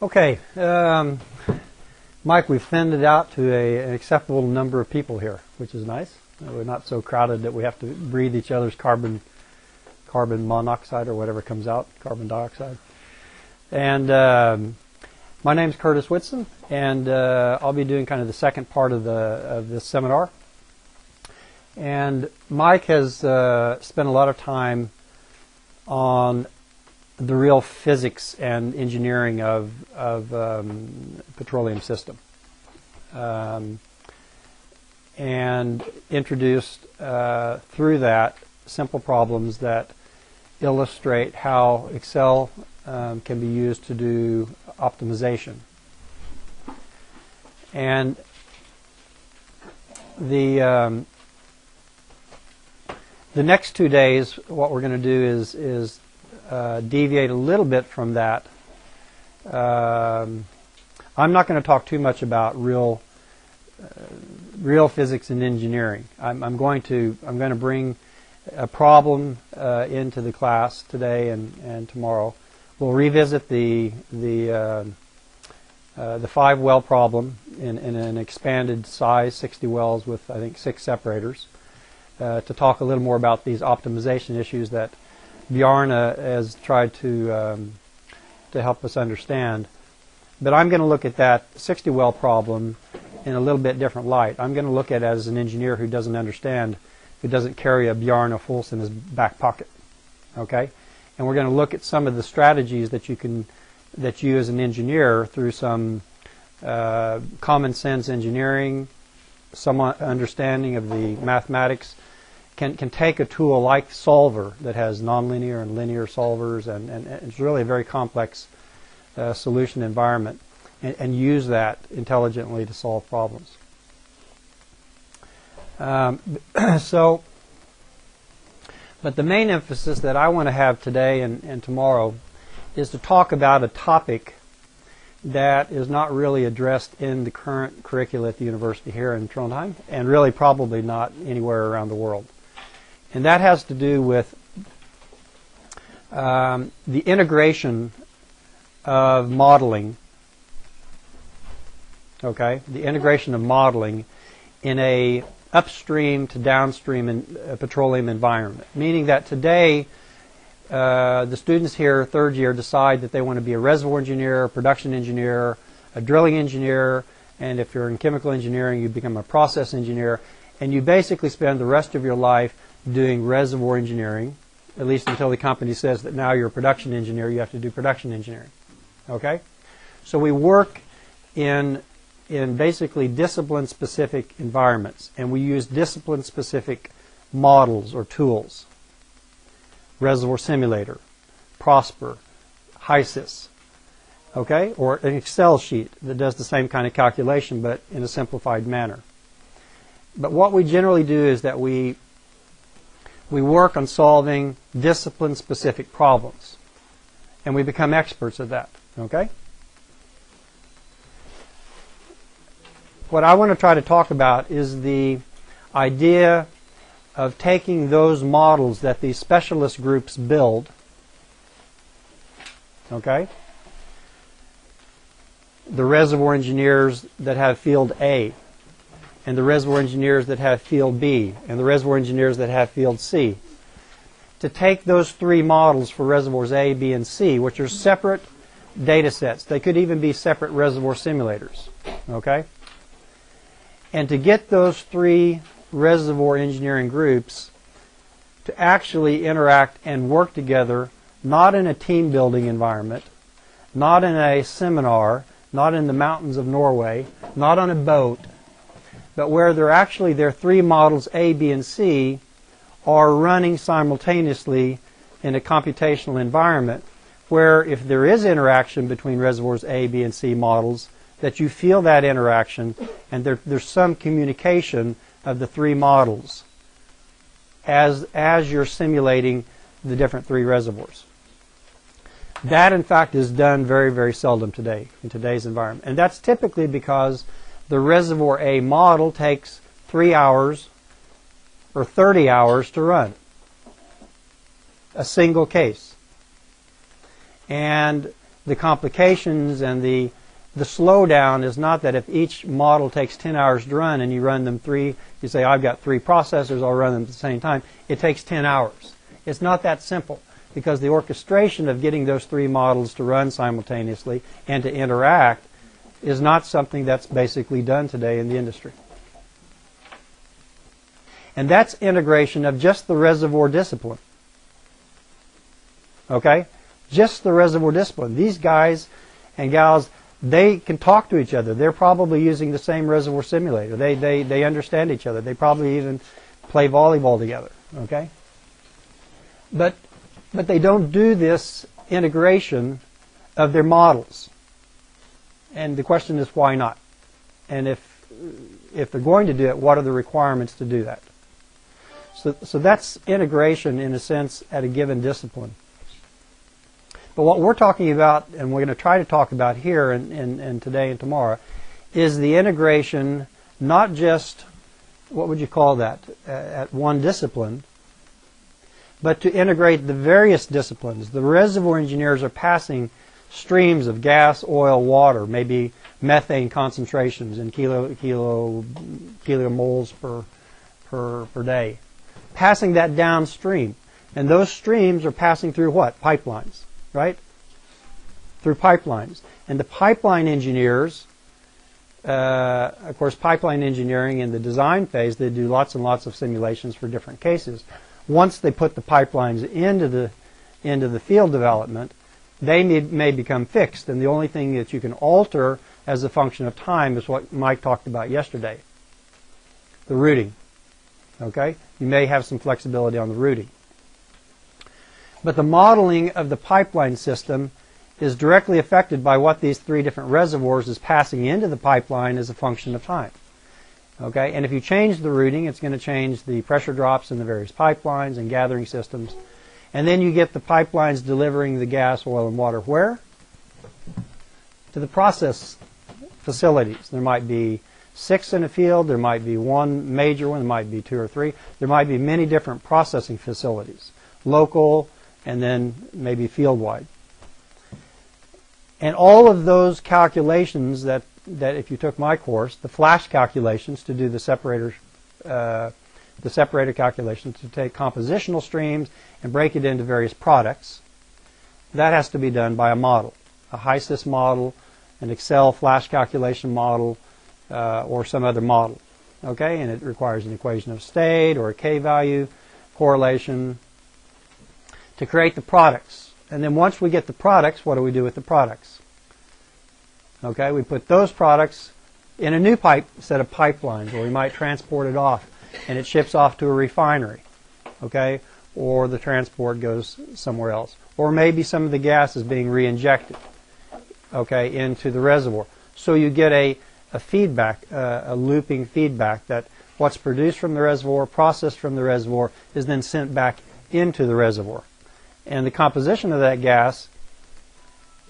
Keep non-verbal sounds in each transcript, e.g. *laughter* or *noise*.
Okay, um, Mike, we've thinned it out to a, an acceptable number of people here, which is nice. We're not so crowded that we have to breathe each other's carbon carbon monoxide or whatever comes out, carbon dioxide. And um, my name's Curtis Whitson, and uh, I'll be doing kind of the second part of the of this seminar. And Mike has uh, spent a lot of time on the real physics and engineering of of um, petroleum system, um, and introduced uh, through that simple problems that illustrate how Excel um, can be used to do optimization. And the um, the next two days, what we're going to do is is uh, deviate a little bit from that. Um, I'm not going to talk too much about real uh, real physics and engineering. I'm, I'm going to I'm going to bring a problem uh, into the class today and, and tomorrow. We'll revisit the the uh, uh, the five well problem in, in an expanded size, 60 wells with I think six separators, uh, to talk a little more about these optimization issues that Bjarne has tried to um, to help us understand. But I'm going to look at that 60 well problem in a little bit different light. I'm going to look at it as an engineer who doesn't understand, who doesn't carry a Bjarne Foss in his back pocket. Okay, and we're going to look at some of the strategies that you can that you as an engineer through some uh, common sense engineering, some understanding of the mathematics can, can take a tool like Solver that has nonlinear and linear solvers, and, and, and it's really a very complex uh, solution environment, and, and, use that intelligently to solve problems. Um, *clears throat* so, but the main emphasis that I want to have today and, and tomorrow is to talk about a topic that is not really addressed in the current curricula at the university here in Trondheim, and really probably not anywhere around the world. And that has to do with um, the integration of modeling, okay, the integration of modeling in a upstream to downstream in, uh, petroleum environment, meaning that today uh, the students here, third year, decide that they want to be a reservoir engineer, a production engineer, a drilling engineer, and if you're in chemical engineering, you become a process engineer, and you basically spend the rest of your life doing reservoir engineering, at least until the company says that now you're a production engineer, you have to do production engineering. Okay? So we work in in basically discipline specific environments and we use discipline specific models or tools. Reservoir Simulator, Prosper, HYSYS, okay, or an Excel sheet that does the same kind of calculation but in a simplified manner. But what we generally do is that we we work on solving discipline specific problems and we become experts at that, okay? What I want to try to talk about is the idea of taking those models that these specialist groups build, okay? The reservoir engineers that have field A, and the reservoir engineers that have field B, and the reservoir engineers that have field C. To take those three models for reservoirs A, B, and C, which are separate data sets, they could even be separate reservoir simulators, okay? And to get those three reservoir engineering groups to actually interact and work together, not in a team building environment, not in a seminar, not in the mountains of Norway, not on a boat, but where they're actually their three models A, B, and C are running simultaneously in a computational environment where if there is interaction between reservoirs A, B, and C models, that you feel that interaction and there, there's some communication of the three models as, as you're simulating the different three reservoirs. That, in fact, is done very, very seldom today in today's environment. And that's typically because the reservoir A model takes three hours or 30 hours to run. A single case. And the complications and the the slowdown is not that if each model takes 10 hours to run and you run them three, you say, I've got three processors, I'll run them at the same time. It takes 10 hours. It's not that simple because the orchestration of getting those three models to run simultaneously and to interact is not something that's basically done today in the industry. And that's integration of just the reservoir discipline. Okay? Just the reservoir discipline. These guys and gals, they can talk to each other. They're probably using the same reservoir simulator. They, they, they understand each other. They probably even play volleyball together. Okay? But, but they don't do this integration of their models. And the question is why not? And if, if they're going to do it, what are the requirements to do that? So, so that's integration in a sense at a given discipline. But what we're talking about, and we're going to try to talk about here and, and, and today and tomorrow, is the integration not just, what would you call that, at one discipline, but to integrate the various disciplines. The reservoir engineers are passing streams of gas, oil, water, maybe methane concentrations in kilo, kilo, kilomoles per, per, per day, passing that downstream. And those streams are passing through what? Pipelines right? Through pipelines. And the pipeline engineers, uh, of course, pipeline engineering in the design phase, they do lots and lots of simulations for different cases. Once they put the pipelines into the into the field development, they need, may become fixed, and the only thing that you can alter as a function of time is what Mike talked about yesterday, the routing. Okay, you may have some flexibility on the routing. But the modeling of the pipeline system is directly affected by what these three different reservoirs is passing into the pipeline as a function of time. Okay, and if you change the routing, it's going to change the pressure drops in the various pipelines and gathering systems. And then you get the pipelines delivering the gas, oil, and water where? To the process facilities. There might be six in a field, there might be one major one, there might be two or three. There might be many different processing facilities. Local, and then maybe field wide. And all of those calculations that, that if you took my course, the flash calculations to do the separator, uh, the separator calculations to take compositional streams and break it into various products, that has to be done by a model, a HYSYS model, an Excel flash calculation model, uh, or some other model. Okay, and it requires an equation of state or a k value, correlation, to create the products. And then once we get the products, what do we do with the products? Okay, we put those products in a new pipe set of pipelines, or we might transport it off, and it ships off to a refinery. Okay, or the transport goes somewhere else, or maybe some of the gas is being reinjected. Okay, into the reservoir. So you get a, a feedback, uh, a looping feedback that what's produced from the reservoir, processed from the reservoir, is then sent back into the reservoir and the composition of that gas,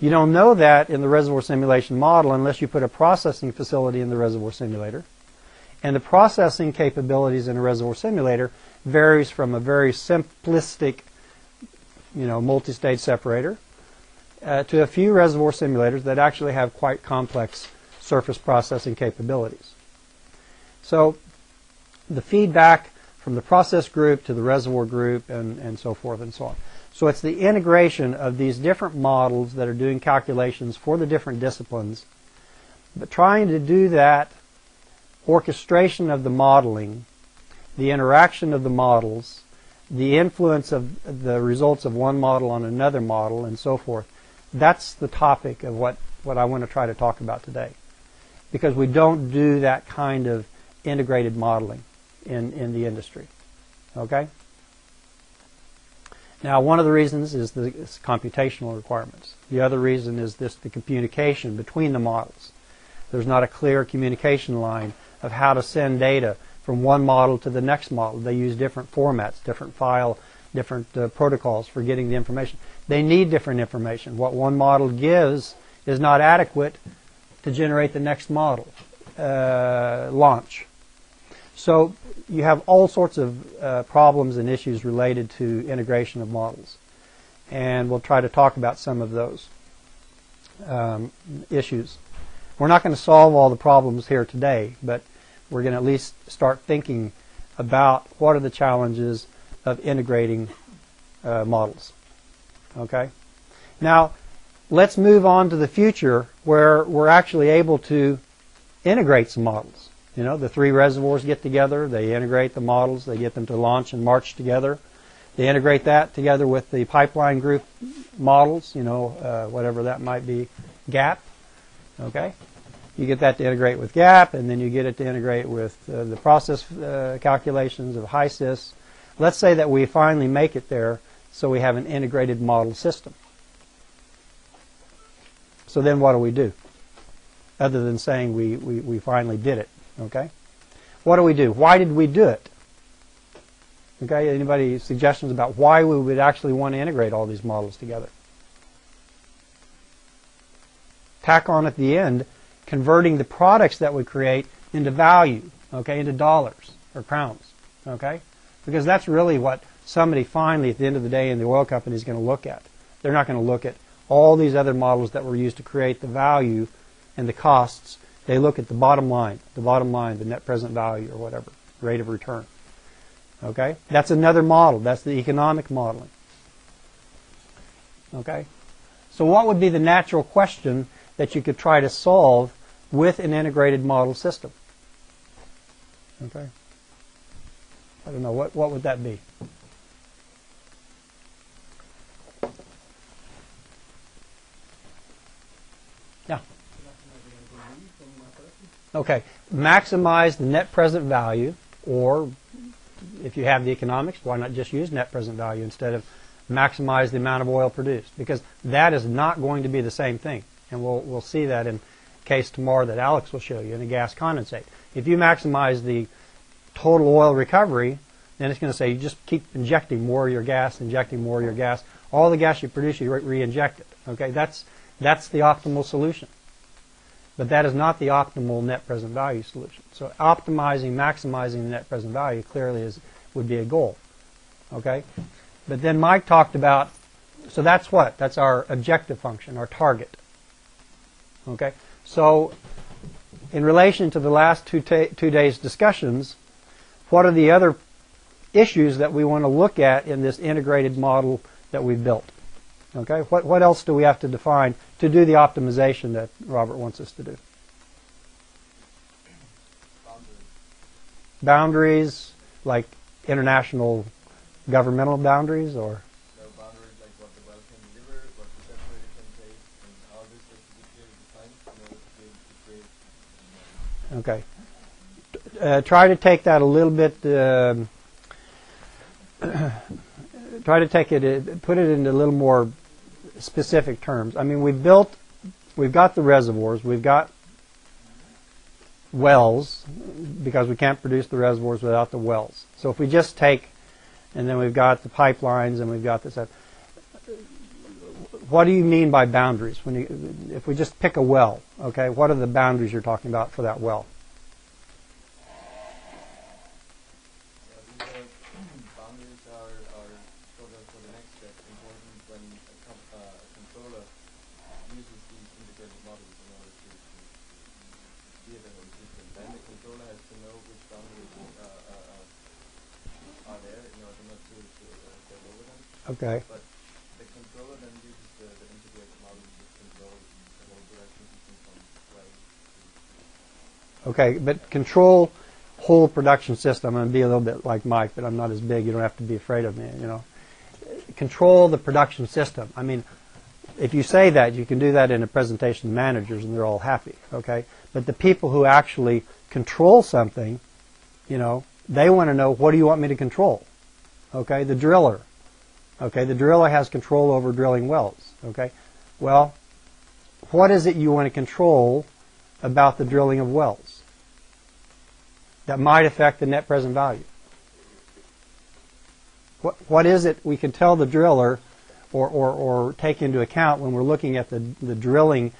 you don't know that in the reservoir simulation model unless you put a processing facility in the reservoir simulator. And the processing capabilities in a reservoir simulator varies from a very simplistic, you know, multi-stage separator uh, to a few reservoir simulators that actually have quite complex surface processing capabilities. So the feedback from the process group to the reservoir group and, and so forth and so on. So it's the integration of these different models that are doing calculations for the different disciplines, but trying to do that orchestration of the modeling, the interaction of the models, the influence of the results of one model on another model, and so forth. That's the topic of what, what I want to try to talk about today. Because we don't do that kind of integrated modeling in, in the industry. Okay? Now, one of the reasons is the computational requirements. The other reason is this the communication between the models. There's not a clear communication line of how to send data from one model to the next model. They use different formats, different file, different uh, protocols for getting the information. They need different information. What one model gives is not adequate to generate the next model uh, launch. So you have all sorts of uh, problems and issues related to integration of models. And we'll try to talk about some of those. um, issues. We're not going to solve all the problems here today, but we're going to at least start thinking about what are the challenges of integrating uh, models. Okay? Now, let's move on to the future where we're actually able to integrate some models. You know, the three reservoirs get together, they integrate the models, they get them to launch and march together. They integrate that together with the pipeline group models, you know, uh, whatever that might be, GAP. Okay? You get that to integrate with GAP, and then you get it to integrate with uh, the process uh, calculations of HYSYS. Let's say that we finally make it there, so we have an integrated model system. So then what do we do? Other than saying we, we, we finally did it. Okay? What do we do? Why did we do it? Okay, anybody suggestions about why we would actually want to integrate all these models together? Tack on at the end, converting the products that we create into value, okay, into dollars or crowns, okay? Because that's really what somebody finally at the end of the day in the oil company is going to look at. They're not going to look at all these other models that were used to create the value and the costs. They look at the bottom line, the bottom line, the net present value or whatever, rate of return. Okay? That's another model. That's the economic modeling. Okay? So what would be the natural question that you could try to solve with an integrated model system? Okay? I don't know. What, what would that be? Yeah. Okay. Maximize the net present value or if you have the economics, why not just use net present value instead of maximize the amount of oil produced? Because that is not going to be the same thing. And we'll, we'll see that in case tomorrow that Alex will show you in a gas condensate. If you maximize the total oil recovery, then it's going to say you just keep injecting more of your gas, injecting more of your gas. All the gas you produce, you re-inject it. Okay, that's that's the optimal solution. But that is not the optimal net present value solution. So optimizing, maximizing the net present value clearly is would be a goal. Okay? But then Mike talked about so that's what? That's our objective function, our target. Okay? So in relation to the last two, two days discussions, what are the other issues that we want to look at in this integrated model that we've built? Okay, what, what else do we have to define to do the optimization that Robert wants us to do? Boundaries, boundaries like international governmental boundaries or? No, boundaries like what the well can deliver, what the separator can take, and all this has to be clearly defined in order to be able to create. Okay. Uh, try to take that a little bit. Um, *clears throat* try to take it, uh, put it into a little more specific terms. I mean, we've built, we've got the reservoirs, we've got wells, because we can't produce the reservoirs without the wells. So if we just take, and then we've got the pipelines, and we've got this. What do you mean by boundaries? When you, if we just pick a well, okay, what are the boundaries you're talking about for that well? Yeah, we boundaries are are for the for the next step important when a com a controller uses these integrated models in order to see it with different then the controller has to know which boundaries are there in order to get. Okay. But the controller then uses the, the integrated model to control the whole production system from well Okay, but control whole production system. To be a little bit like Mike, but I'm not as big. You don't have to be afraid of me. You know, control the production system. I mean, if you say that, you can do that in a presentation to managers, and they're all happy. Okay, but the people who actually control something, you know, they want to know what do you want me to control? Okay, the driller, Okay, the driller has control over drilling wells. Okay, well, what is it you want to control about the drilling of wells that might affect the net present value? What, what is it we can tell the driller or, or, or take into account when we're looking at the, the drilling?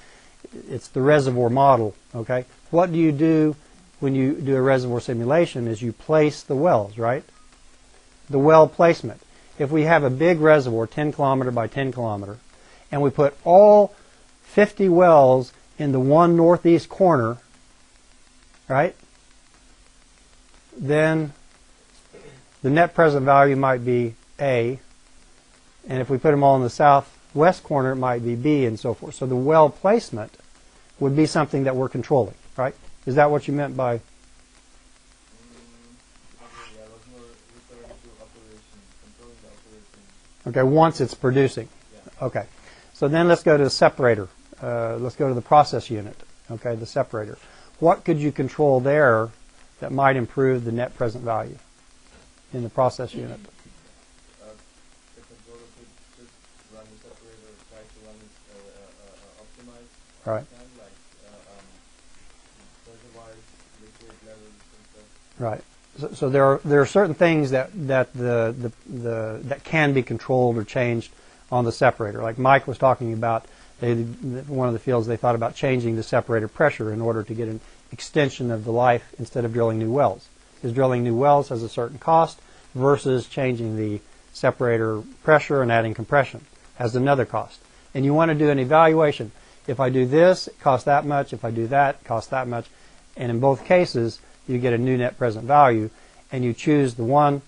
It's the reservoir model. Okay, what do you do when you do a reservoir simulation? Is you place the wells, right? The well placement if we have a big reservoir, 10 kilometer by 10 kilometer, and we put all 50 wells in the one northeast corner, right? Then the net present value might be A, and if we put them all in the southwest corner, it might be B, and so forth. So the well placement would be something that we're controlling, right? Is that what you meant by? Okay, yeah, I was more referring to operations, controlling the operations. Okay, once it's producing. Okay. So then let's go to the separator. Uh, let's go to the process unit. Okay, the separator. What could you control there that might improve the net present value in the process mm-hmm. unit? Uh, the controller could just run the separator, try to run it uh, uh, optimized all Right. the time, like uh, um, pressure-wise, liquid levels and stuff. Right. So, so there are there are certain things that that the, the the that can be controlled or changed on the separator. Like Mike was talking about, they one of the fields they thought about changing the separator pressure in order to get an extension of the life instead of drilling new wells. Because drilling new wells has a certain cost versus changing the separator pressure and adding compression has another cost. And you want to do an evaluation. If I do this, it costs that much. If I do that, it costs that much. And in both cases, you get a new net present value, and you choose the one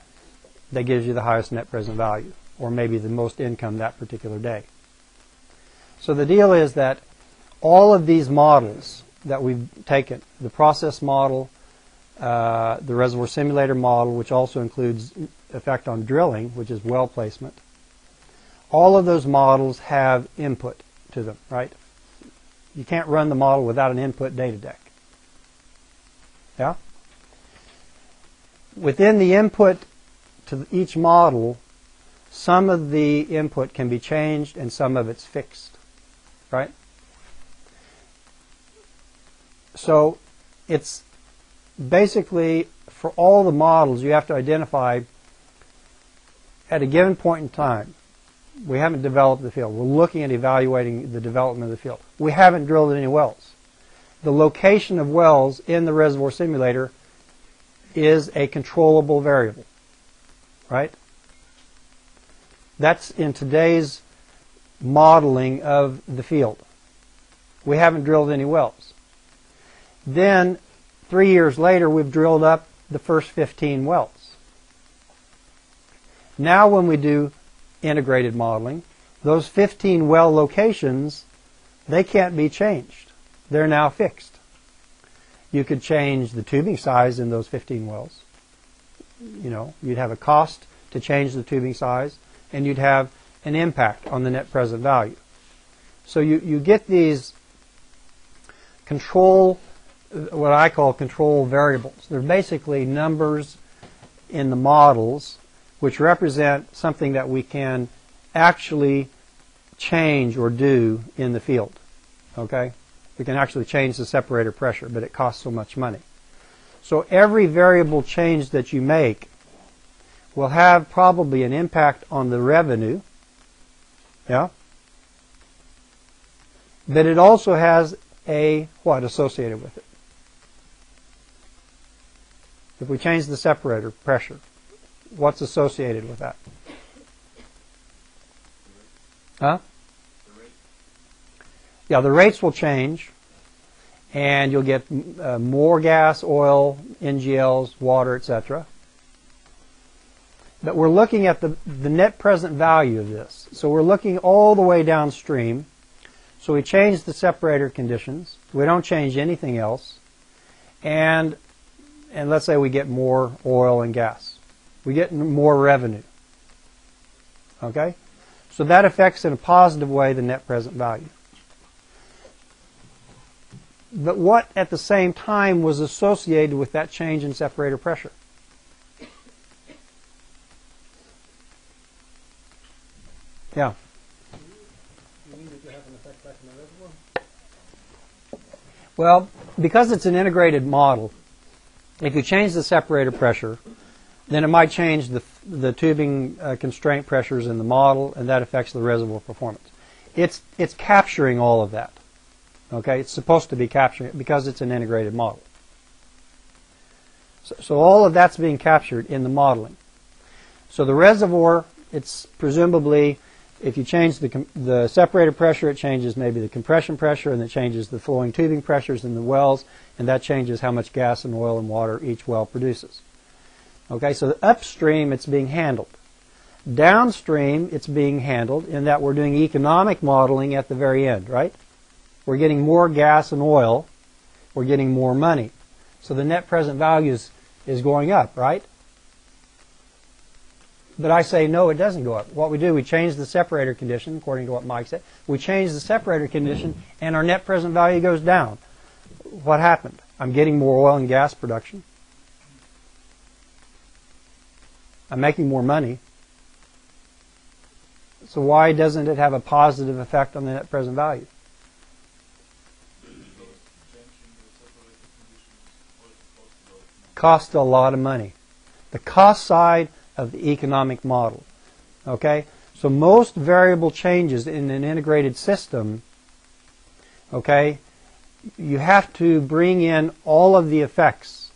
that gives you the highest net present value, or maybe the most income that particular day. So the deal is that all of these models that we've taken, the process model, uh, the reservoir simulator model, which also includes effect on drilling, which is well placement, all of those models have input to them, right? You can't run the model without an input data deck. Yeah? Within the input to each model, some of the input can be changed and some of it's fixed, right? So it's basically for all the models you have to identify at a given point in time. We haven't developed the field. We're looking at evaluating the development of the field. We haven't drilled any wells. The location of wells in the reservoir simulator is a controllable variable, right? That's in today's modeling of the field. We haven't drilled any wells. Then, three years later, we've drilled up the first 15 wells. Now, when we do integrated modeling, those 15 well locations, they can't be changed. They're now fixed. You could change the tubing size in those 15 wells. You know, you'd have a cost to change the tubing size, and you'd have an impact on the net present value. So you, you get these control, what I call control variables. They're basically numbers in the models which represent something that we can actually change or do in the field. Okay? We can actually change the separator pressure, but it costs so much money. So every variable change that you make will have probably an impact on the revenue. Yeah? But it also has a what associated with it? If we change the separator pressure, what's associated with that? Huh? Yeah, the rates will change, and you'll get uh, more gas, oil, NGLs, water, etc. But we're looking at the, the net present value of this. So we're looking all the way downstream. So we change the separator conditions. We don't change anything else. And, and let's say we get more oil and gas. We get more revenue. Okay? So that affects in a positive way the net present value. But what at the same time was associated with that change in separator pressure? Yeah. Well, because it's an integrated model, if you change the separator pressure, then it might change the, the tubing uh, constraint pressures in the model, and that affects the reservoir performance. It's, it's capturing all of that. Okay, it's supposed to be capturing it because it's an integrated model. So, so all of that's being captured in the modeling. So the reservoir, it's presumably if you change the, the separator pressure, it changes maybe the compression pressure, and it changes the flowing tubing pressures in the wells, and that changes how much gas and oil and water each well produces. Okay, so upstream it's being handled. Downstream it's being handled in that we're doing economic modeling at the very end, right? We're getting more gas and oil, we're getting more money. So the net present value is, is going up, right? But I say no, it doesn't go up. What we do, we change the separator condition, according to what Mike said. We change the separator condition, and our net present value goes down. What happened? I'm getting more oil and gas production. I'm making more money. So why doesn't it have a positive effect on the net present value? Cost a lot of money. The cost side of the economic model. Okay? So most variable changes in an integrated system, okay, you have to bring in all of the effects.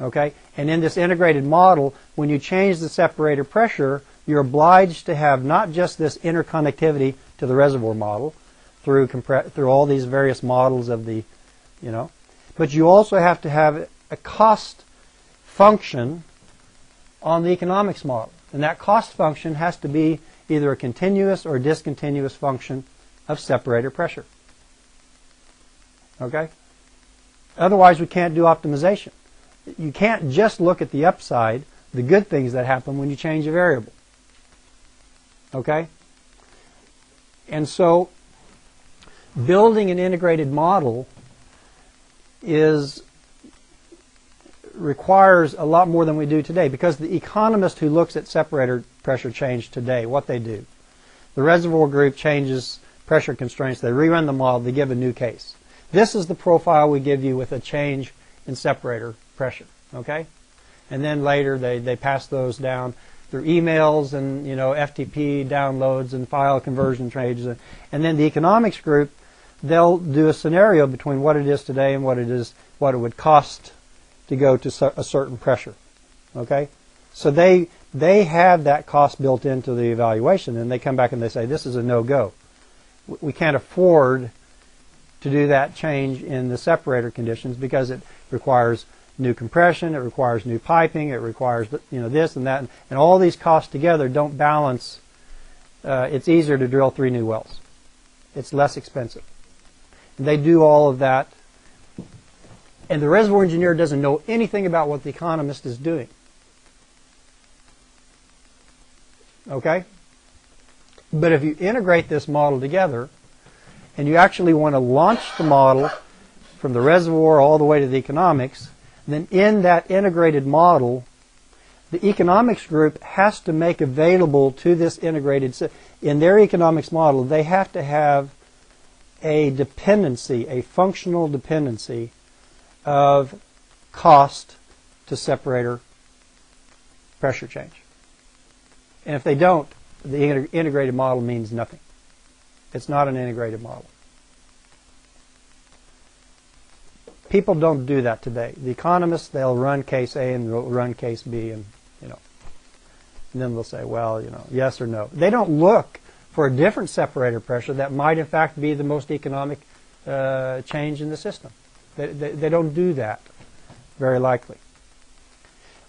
Okay? And in this integrated model, when you change the separator pressure, you're obliged to have not just this interconnectivity to the reservoir model through through all these various models of the, you know, but you also have to have a cost function on the economics model. And that cost function has to be either a continuous or discontinuous function of separator pressure. Okay? Otherwise, we can't do optimization. You can't just look at the upside, the good things that happen when you change a variable. Okay? And so, building an integrated model is requires a lot more than we do today because the economist who looks at separator pressure change today, what they do, the reservoir group changes pressure constraints, they rerun the model, they give a new case. This is the profile we give you with a change in separator pressure, okay? And then later they, they pass those down through emails and, you know, FTP downloads and file conversion trades. And then the economics group, they'll do a scenario between what it is today and what it is, what it would cost to go to a certain pressure. Okay? So they they have that cost built into the evaluation and they come back and they say this is a no-go. We can't afford to do that change in the separator conditions because it requires new compression, it requires new piping, it requires you know this and that and all these costs together don't balance uh, it's easier to drill three new wells. It's less expensive. They do all of that and the reservoir engineer doesn't know anything about what the economist is doing. Okay? But if you integrate this model together, and you actually want to launch the model from the reservoir all the way to the economics, then in that integrated model, the economics group has to make available to this integrated, in their economics model, they have to have a dependency, a functional dependency of cost to separator pressure change. And if they don't, the integrated model means nothing. It's not an integrated model. People don't do that today. The economists, they'll run case A and they'll run case B and, you know, and then they'll say, well, you know, yes or no. They don't look for a different separator pressure that might in fact be the most economic uh, change in the system. They, they, they don't do that, very likely.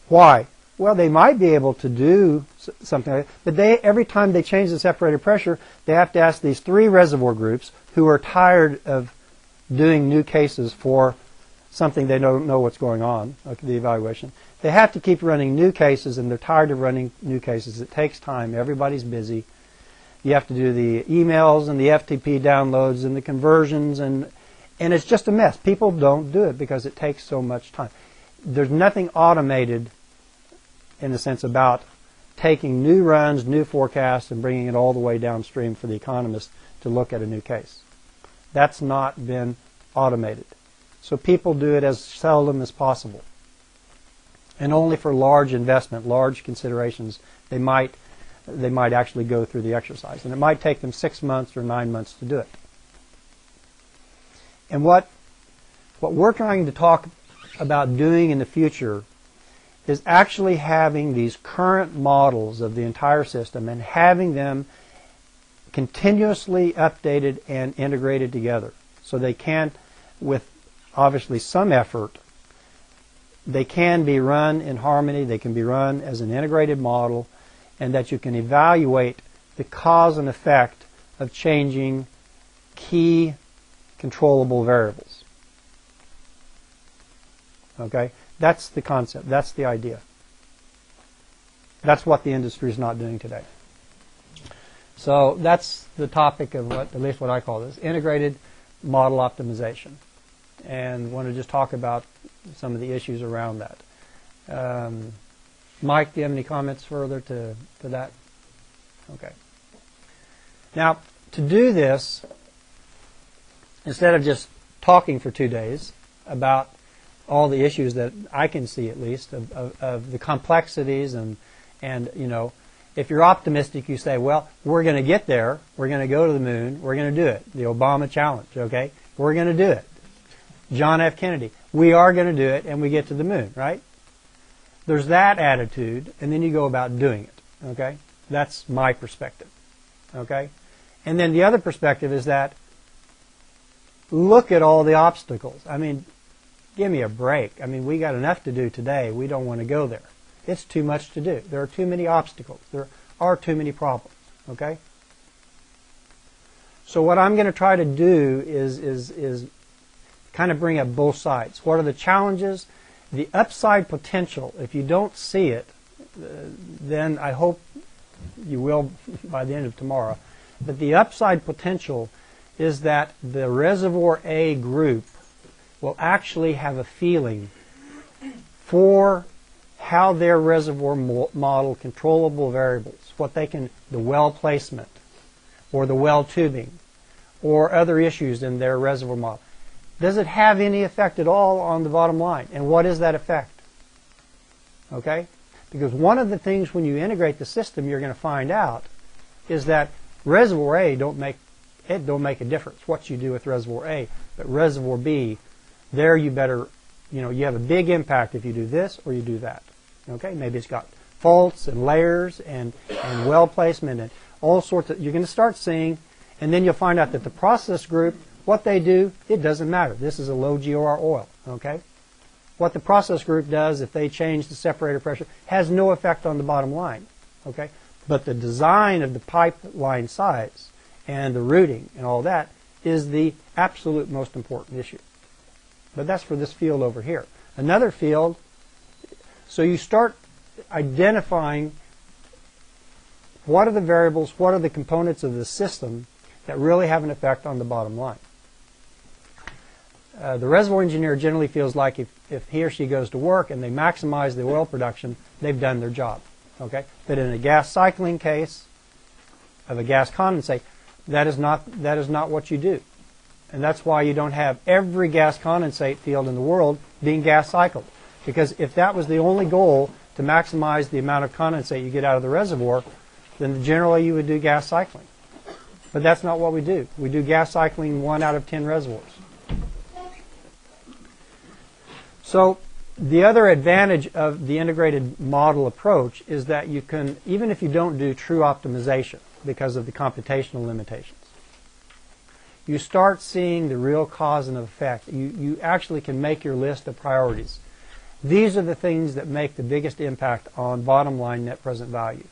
Why? Well, they might be able to do something like that, but they, every time they change the separator pressure, they have to ask these three reservoir groups who are tired of doing new cases for something they don't know what's going on, like the evaluation. They have to keep running new cases, and they're tired of running new cases. It takes time. Everybody's busy. You have to do the emails and the FTP downloads and the conversions and and it's just a mess. People don't do it because it takes so much time. There's nothing automated in the sense about taking new runs, new forecasts, and bringing it all the way downstream for the economist to look at a new case. That's not been automated. So people do it as seldom as possible. And only for large investment, large considerations, they might they might actually go through the exercise. And it might take them six months or nine months to do it. And what, what we're trying to talk about doing in the future is actually having these current models of the entire system and having them continuously updated and integrated together. So they can, with obviously some effort, they can be run in harmony, they can be run as an integrated model, and that you can evaluate the cause and effect of changing key controllable variables. Okay? That's the concept. That's the idea. That's what the industry is not doing today. So that's the topic of what, at least what I call this, integrated model optimization. And want to just talk about some of the issues around that. Um, Mike, do you have any comments further to, to that? Okay. Now, to do this, instead of just talking for two days about all the issues that I can see at least of, of, of the complexities and and you know if you're optimistic you say well we're going to get there. We're going to go to the moon. We're going to do it. The Obama challenge okay? We're going to do it. John F. Kennedy. We are going to do it and we get to the moon right? There's that attitude and then you go about doing it okay? That's my perspective okay? And then the other perspective is that look at all the obstacles I mean give me a break. I mean, we got enough to do today. We don't want to go there. It's too much to do. There are too many obstacles. There are too many problems. Okay? So what I'm going to try to do is, is, is kind of bring up both sides. What are the challenges? The upside potential, if you don't see it, uh, then I hope you will *laughs* by the end of tomorrow. But the upside potential is that the Reservoir A group will actually have a feeling for how their reservoir model controllable variables, what they can, the well placement or the well tubing or other issues in their reservoir model. Does it have any effect at all on the bottom line? And what is that effect? Okay? Because one of the things when you integrate the system you're going to find out is that reservoir A don't make it don't make a difference what you do with reservoir A, but reservoir B there you better, you know, you have a big impact if you do this or you do that. Okay, maybe it's got faults and layers and, and well placement and all sorts of, you're going to start seeing, and then you'll find out that the process group, what they do, it doesn't matter. This is a low GOR oil, okay? What the process group does, if they change the separator pressure, has no effect on the bottom line, okay? But the design of the pipeline size and the routing and all that is the absolute most important issue. But that's for this field over here. Another field, so you start identifying what are the variables, what are the components of the system that really have an effect on the bottom line. Uh, the reservoir engineer generally feels like if, if he or she goes to work and they maximize the oil production, they've done their job. Okay? But in a gas cycling case of a gas condensate, that is not, that is not what you do. And that's why you don't have every gas condensate field in the world being gas cycled. Because if that was the only goal to maximize the amount of condensate you get out of the reservoir, then generally you would do gas cycling. But that's not what we do. We do gas cycling one out of 10 reservoirs. So the other advantage of the integrated model approach is that you can, even if you don't do true optimization because of the computational limitations, you start seeing the real cause and effect. You, you actually can make your list of priorities. These are the things that make the biggest impact on bottom line net present value.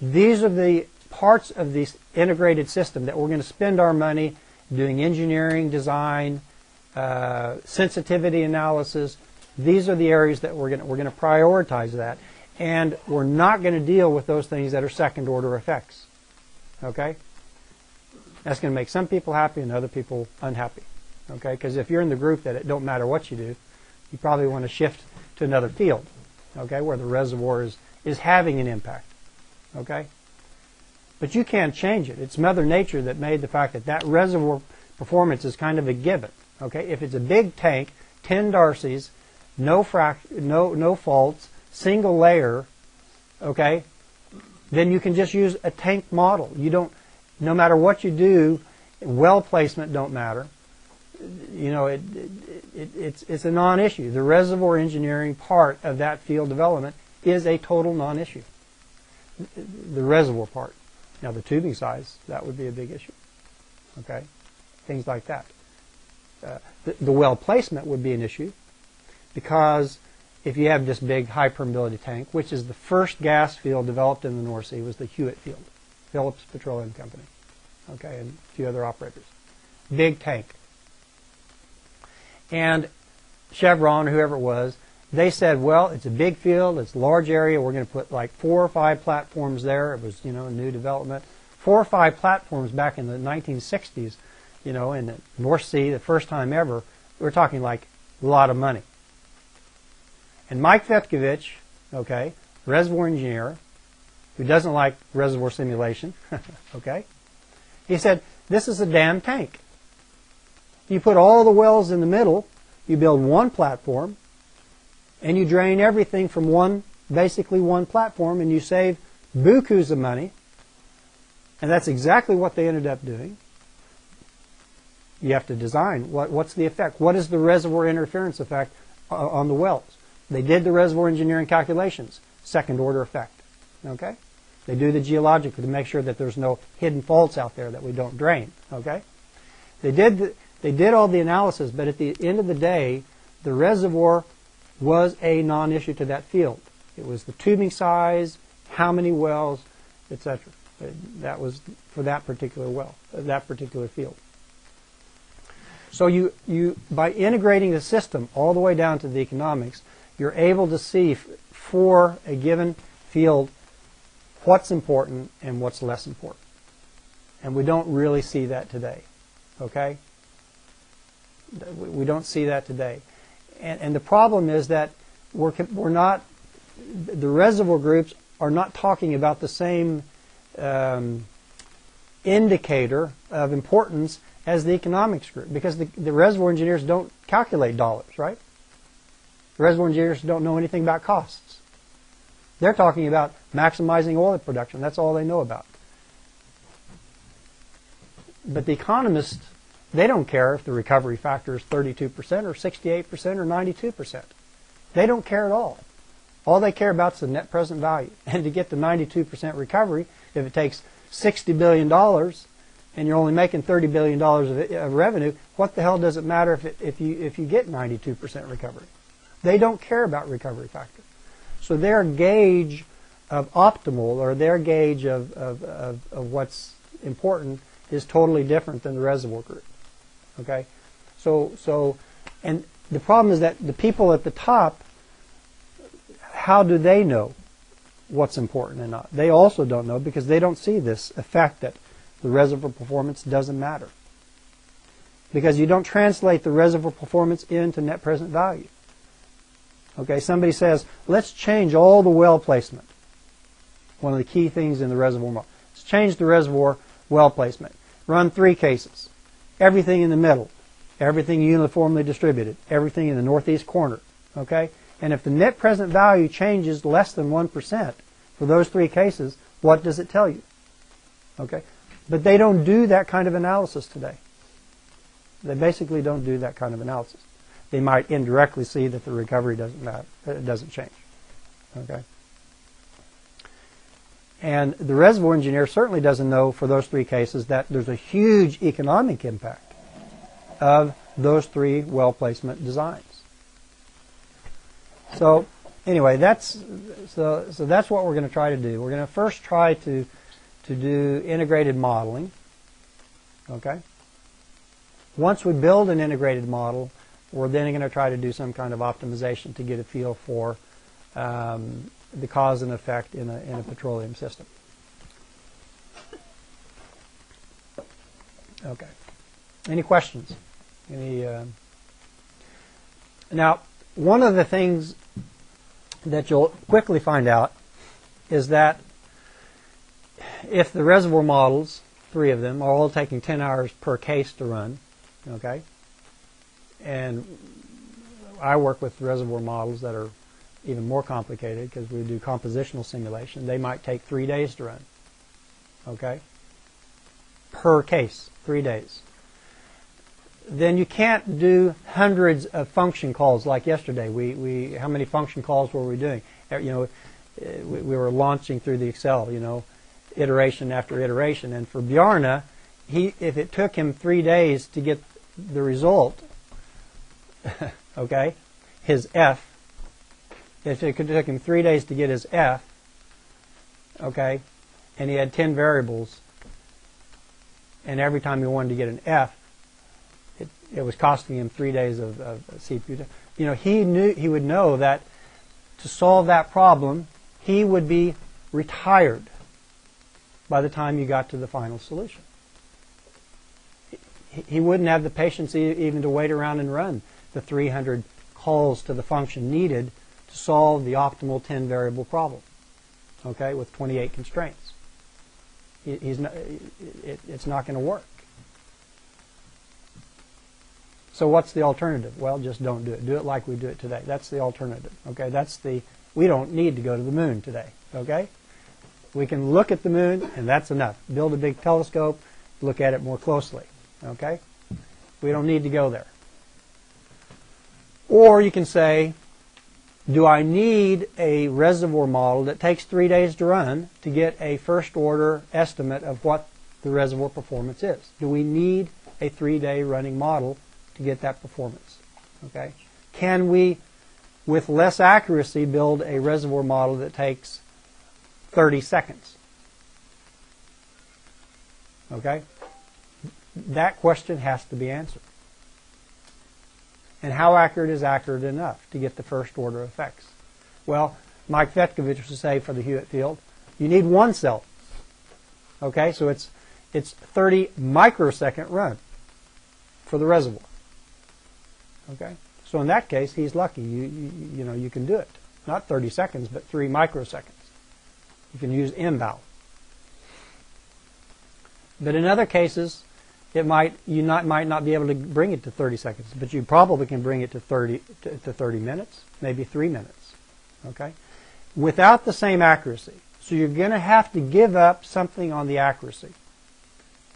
These are the parts of this integrated system that we're going to spend our money doing engineering, design, uh, sensitivity analysis. These are the areas that we're going to, we're going to prioritize that. And we're not going to deal with those things that are second order effects. Okay? That's going to make some people happy and other people unhappy. Okay? Because if you're in the group that it don't matter what you do, you probably want to shift to another field. Okay? Where the reservoir is, is having an impact. Okay? But you can't change it. It's Mother Nature that made the fact that that reservoir performance is kind of a given. Okay? If it's a big tank, 10 Darcys, no frac- no no faults, single layer, okay? Then you can just use a tank model. You don't no matter what you do, well placement don't matter. You know, it, it, it, it's, it's a non-issue. The reservoir engineering part of that field development is a total non-issue. The reservoir part. Now the tubing size, that would be a big issue. Okay? Things like that. Uh, the, the well placement would be an issue because if you have this big high permeability tank, which is the first gas field developed in the North Sea, was the Hewett field, Phillips Petroleum Company, okay, and a few other operators. Big tank. And Chevron, whoever it was, they said, well, it's a big field, it's a large area, we're going to put like four or five platforms there. It was, you know, a new development. Four or five platforms back in the 1960s, you know, in the North Sea, the first time ever, we're talking like a lot of money. And Mike Fetkovich, okay, reservoir engineer, who doesn't like reservoir simulation, *laughs* okay, he said, this is a damn tank. You put all the wells in the middle, you build one platform, and you drain everything from one, basically one platform, and you save bukus of money. And that's exactly what they ended up doing. You have to design what, what's the effect? What is the reservoir interference effect uh, on the wells? They did the reservoir engineering calculations, second order effect. Okay? They do the geological to make sure that there's no hidden faults out there that we don't drain. Okay? They did the, they did all the analysis, but at the end of the day, the reservoir was a non-issue to that field. It was the tubing size, how many wells, etc. That was for that particular well, that particular field. So you, you by integrating the system all the way down to the economics, you're able to see for a given field what's important and what's less important. And we don't really see that today. Okay? We don't see that today. And, and the problem is that we're, we're not, the reservoir groups are not talking about the same um, indicator of importance as the economics group because the, the reservoir engineers don't calculate dollars, right? The reservoir engineers don't know anything about costs. They're talking about maximizing oil production. That's all they know about. But the economists, they don't care if the recovery factor is 32% or 68% or 92%. They don't care at all. All they care about is the net present value. *laughs* And to get the 92% recovery, if it takes $60 billion and you're only making $30 billion of, of revenue, what the hell does it matter if, it, if, you, if you get 92% recovery? They don't care about recovery factor. So their gauge of optimal or their gauge of, of, of, of what's important is totally different than the reservoir group. Okay? So, so, and the problem is that the people at the top, how do they know what's important and not? They also don't know because they don't see this effect that the reservoir performance doesn't matter. Because you don't translate the reservoir performance into net present value. Okay, somebody says, let's change all the well placement. One of the key things in the reservoir model. Let's change the reservoir well placement. Run three cases. Everything in the middle. Everything uniformly distributed. Everything in the northeast corner. Okay? And if the net present value changes less than 1% for those three cases, what does it tell you? Okay? But they don't do that kind of analysis today. They basically don't do that kind of analysis they might indirectly see that the recovery doesn't matter, it doesn't change. Okay. And the reservoir engineer certainly doesn't know for those three cases that there's a huge economic impact of those three well placement designs. So anyway, that's so so that's what we're going to try to do. We're going to first try to to do integrated modeling. Okay. Once we build an integrated model, we're then going to try to do some kind of optimization to get a feel for um, the cause and effect in a, in a petroleum system. Okay. Any questions? Any? Uh... Now, one of the things that you'll quickly find out is that if the reservoir models, three of them, are all taking 10 hours per case to run, okay, and I work with reservoir models that are even more complicated because we do compositional simulation. They might take three days to run. Okay? Per case, three days. then you can't do hundreds of function calls like yesterday. We, we how many function calls were we doing? Uh, You know, we, we were launching through the Excel. You know, iteration after iteration. And for Bjarne, he if it took him three days to get the result, *laughs* okay, his F. If it could took him three days to get his F, okay, and he had ten variables, and every time he wanted to get an F, it, it was costing him three days of, of CPU. You know, he knew he would know that to solve that problem, he would be retired by the time you got to the final solution. He, wouldn't have the patience even to wait around and run the 300 calls to the function needed to solve the optimal 10 variable problem. Okay, with 28 constraints. He- He's not, it, it's not going to work. So what's the alternative? Well, just don't do it. Do it like we do it today. That's the alternative. Okay, that's the we don't need to go to the moon today. Okay, we can look at the moon and that's enough. Build a big telescope, look at it more closely. Okay, we don't need to go there. Or you can say, do I need a reservoir model that takes three days to run to get a first order estimate of what the reservoir performance is? Do we need a three day running model to get that performance? Okay. Can we, with less accuracy, build a reservoir model that takes 30 seconds? Okay. That question has to be answered. And how accurate is accurate enough to get the first order effects? Well, Mike Fetkovich would say for the Hewett field, you need one cell. Okay, so it's it's 30 microsecond run for the reservoir. Okay, so in that case, he's lucky. You you, you know you can do it, not 30 seconds, but three microseconds. You can use MBAL. But in other cases, it might you not might not be able to bring it to 30 seconds, but you probably can bring it to 30 to, to 30 minutes, maybe three minutes. Okay, without the same accuracy. So you're going to have to give up something on the accuracy.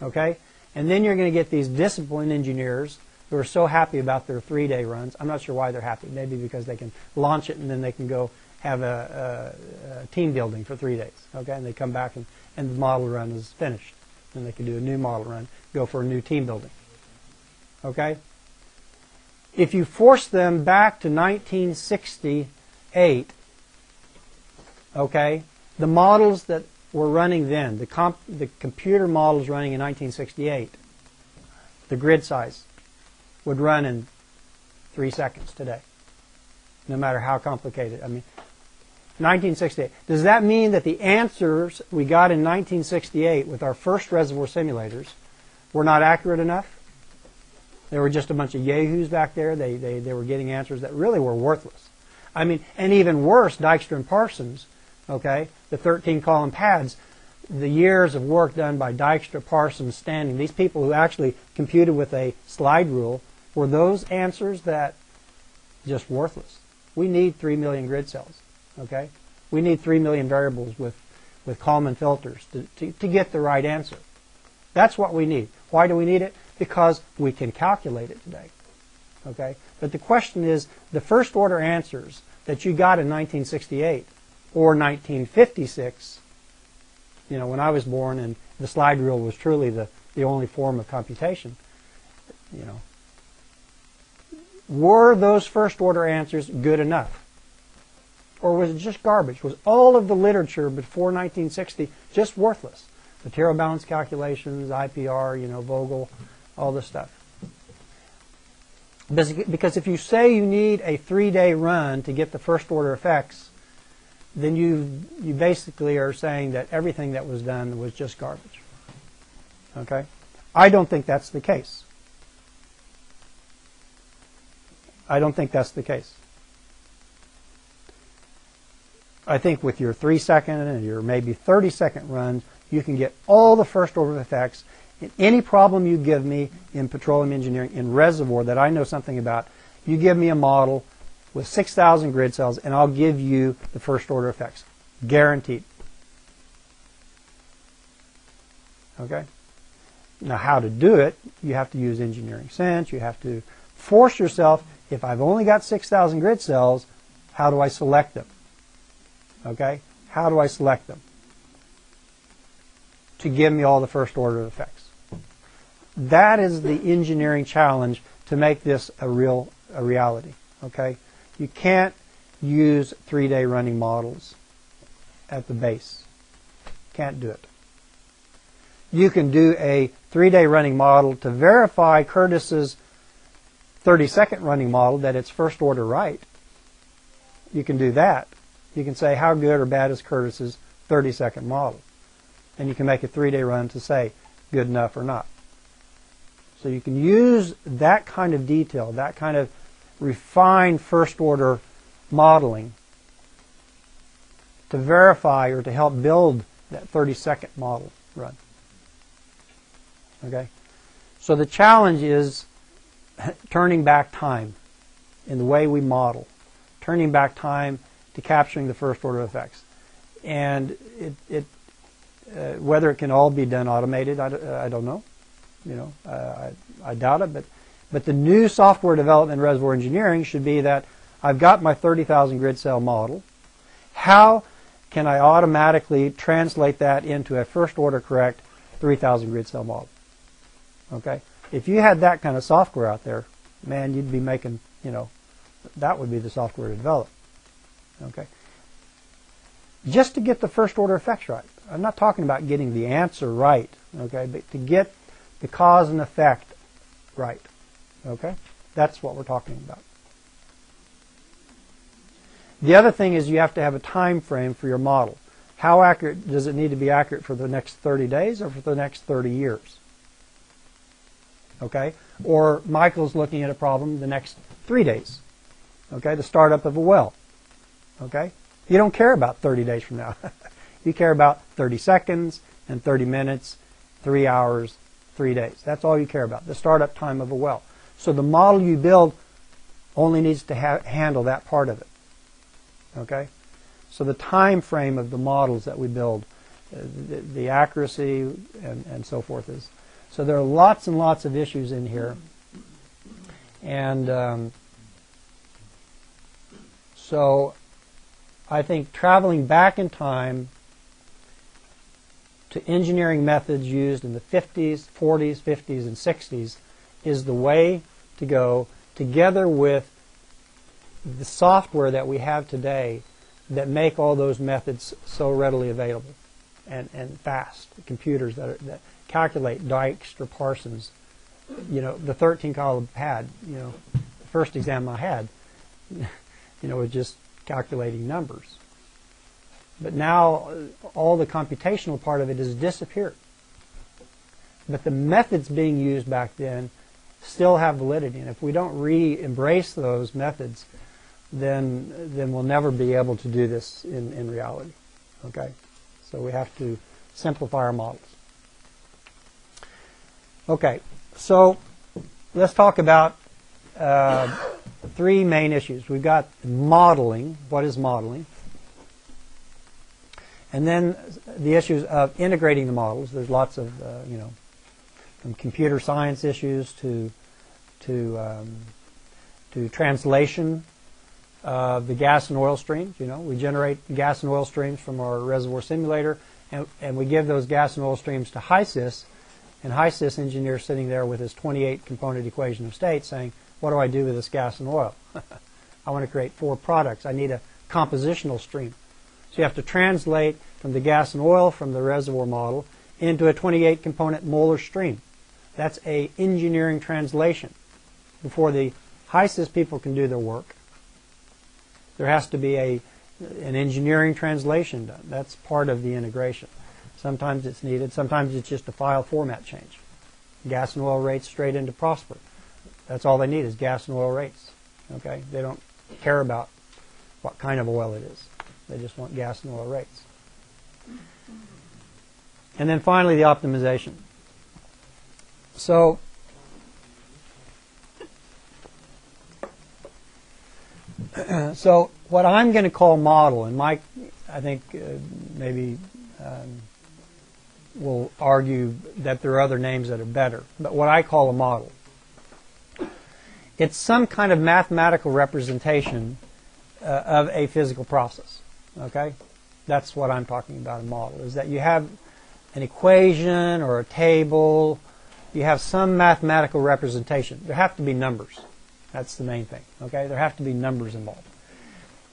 Okay, and then you're going to get these disciplined engineers who are so happy about their three-day runs. I'm not sure why they're happy. Maybe because they can launch it and then they can go have a, a, a team building for three days. Okay, and they come back and, and the model run is finished. Then they can do a new model run, go for a new team building. Okay? If you force them back to 1968, okay, the models that were running then, the, comp, the computer models running in 1968, the grid size would run in three seconds today, no matter how complicated. I mean, 1968. Does that mean that the answers we got in 1968 with our first reservoir simulators were not accurate enough? There were just a bunch of yahoos back there. They, they, they were getting answers that really were worthless. I mean, and even worse, Dykstra and Parsons, okay, the 13 column pads, the years of work done by Dykstra, Parsons, Standing, these people who actually computed with a slide rule, were those answers that just worthless? We need 3 million grid cells. Okay, we need three million variables with with Kalman filters to, to, to get the right answer. That's what we need. Why do we need it? Because we can calculate it today. Okay, but the question is the first order answers that you got in 1968 or 1956. You know, when I was born and the slide rule was truly the, the only form of computation. You know, were those first order answers good enough? Or was it just garbage? Was all of the literature before 1960 just worthless? Material balance calculations, IPR, you know, Vogel, all this stuff. Because if you say you need a three-day run to get the first order effects, then you you basically are saying that everything that was done was just garbage. Okay? I don't think that's the case. I don't think that's the case. I think with your three second and your maybe 30 second runs, you can get all the first order effects in any problem you give me in petroleum engineering in reservoir that I know something about. You give me a model with 6,000 grid cells and I'll give you the first order effects. Guaranteed. Okay? Now, how to do it, you have to use engineering sense. You have to force yourself, if I've only got 6,000 grid cells, how do I select them? Okay? How do I select them? To give me all the first order effects. That is the engineering challenge to make this a real a reality. Okay? You can't use three day running models at the base. Can't do it. You can do a three day running model to verify Curtis's 30 second running model that it's first order right. You can do that. You can say how good or bad is Curtis's 30 second model. And you can make a three day run to say good enough or not. So you can use that kind of detail, that kind of refined first order modeling to verify or to help build that 30 second model run. Okay? So the challenge is *laughs* turning back time in the way we model, turning back time to capturing the first order effects. And it, it uh, whether it can all be done automated, I, uh, I don't know. You know, uh, I, I doubt it. But but the new software development reservoir engineering should be that I've got my 30,000 grid cell model. How can I automatically translate that into a first order correct 3,000 grid cell model? Okay? If you had that kind of software out there, man, you'd be making, you know, that would be the software to develop. Okay? Just to get the first order effects right. I'm not talking about getting the answer right, okay, but to get the cause and effect right. Okay? That's what we're talking about. The other thing is you have to have a time frame for your model. How accurate does it need to be accurate for the next 30 days or for the next 30 years? Okay? Or Michael's looking at a problem the next 3 days. Okay? The startup of a well. Okay? You don't care about 30 days from now. *laughs* you care about 30 seconds and 30 minutes, 3 hours, 3 days. That's all you care about. The startup time of a well. So the model you build only needs to ha- handle that part of it. Okay? So the time frame of the models that we build, uh, the, the, accuracy and, and so forth is. So there are lots and lots of issues in here. And um, so I think traveling back in time to engineering methods used in the 50s, 40s, 50s, and 60s is the way to go together with the software that we have today that make all those methods so readily available and, and fast. Computers that, are, that calculate Dykstra Parsons. You know, the 13 column pad, you know, the first exam I had, *laughs* you know, it was just calculating numbers. But now all the computational part of it has disappeared. But the methods being used back then still have validity. And if we don't re-embrace those methods, then then we'll never be able to do this in, in reality. Okay? So we have to simplify our models. Okay, so let's talk about uh, three main issues. We've got modeling. What is modeling? And then the issues of integrating the models. There's lots of, uh, you know, from computer science issues to to um, to translation of the gas and oil streams. You know, we generate gas and oil streams from our reservoir simulator, and, and we give those gas and oil streams to HYSYS, and HYSYS engineer sitting there with his 28 component equation of state saying, what do I do with this gas and oil? *laughs* I want to create four products. I need a compositional stream. So you have to translate from the gas and oil from the reservoir model into a 28 component molar stream. That's a engineering translation. Before the HYSYS people can do their work, there has to be a an engineering translation done. That's part of the integration. Sometimes it's needed. Sometimes it's just a file format change. Gas and oil rates straight into Prosper. That's all they need is gas and oil rates. Okay, they don't care about what kind of oil it is. They just want gas and oil rates. And then finally, the optimization. So, *clears throat* so what I'm going to call model, and Mike, I think uh, maybe um, will argue that there are other names that are better. But what I call a model. It's some kind of mathematical representation uh, of a physical process. Okay? That's what I'm talking about a model, is that you have an equation or a table, you have some mathematical representation. There have to be numbers. That's the main thing. Okay? There have to be numbers involved.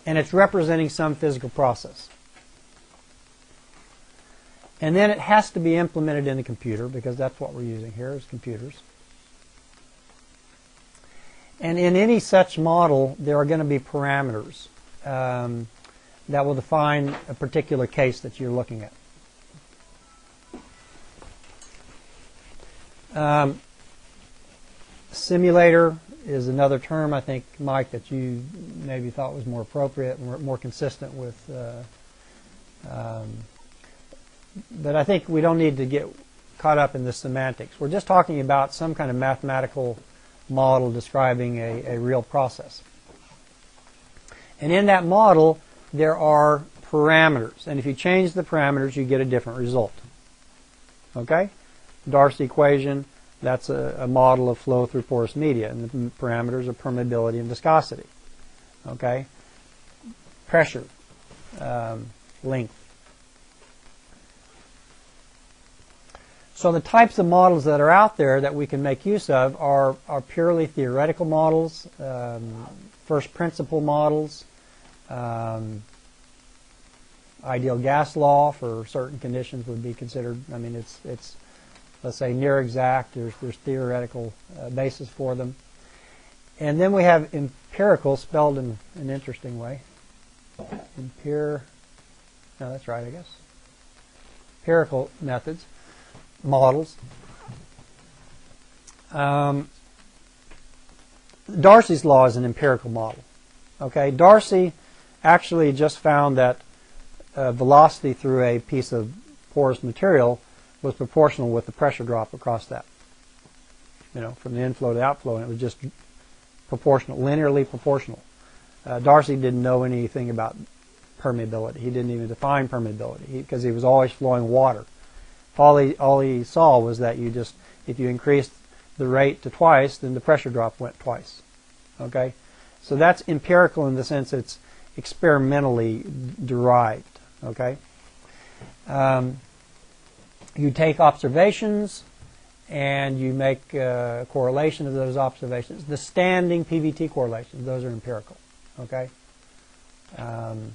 And it's representing some physical process. And then it has to be implemented in the computer because that's what we're using here is computers. And in any such model, there are going to be parameters um, that will define a particular case that you're looking at. Um, simulator is another term I think, Mike, that you maybe thought was more appropriate, more, more consistent with. Uh, um, but I think we don't need to get caught up in the semantics. We're just talking about some kind of mathematical model describing a, a real process. And in that model, there are parameters. And if you change the parameters, you get a different result. Okay? Darcy equation, that's a, a model of flow through porous media. And the parameters are permeability and viscosity. Okay? Pressure, um, length. So the types of models that are out there that we can make use of are, are purely theoretical models, um, first principle models, um, ideal gas law for certain conditions would be considered. I mean, it's it's let's say near exact. There's there's theoretical uh, basis for them, and then we have empirical, spelled in an interesting way. Empir. No, that's right, I guess. Empirical methods models. Um, Darcy's law is an empirical model. Okay, Darcy actually just found that uh, velocity through a piece of porous material was proportional with the pressure drop across that. You know, from the inflow to the outflow, and it was just proportional, linearly proportional. Uh, Darcy didn't know anything about permeability. He didn't even define permeability because he, he was always flowing water all he all he saw was that you just if you increased the rate to twice, then the pressure drop went twice. Okay, so that's empirical in the sense it's experimentally derived. Okay, um, you take observations and you make a correlation of those observations. The standing PVT correlations; those are empirical. Okay. Um,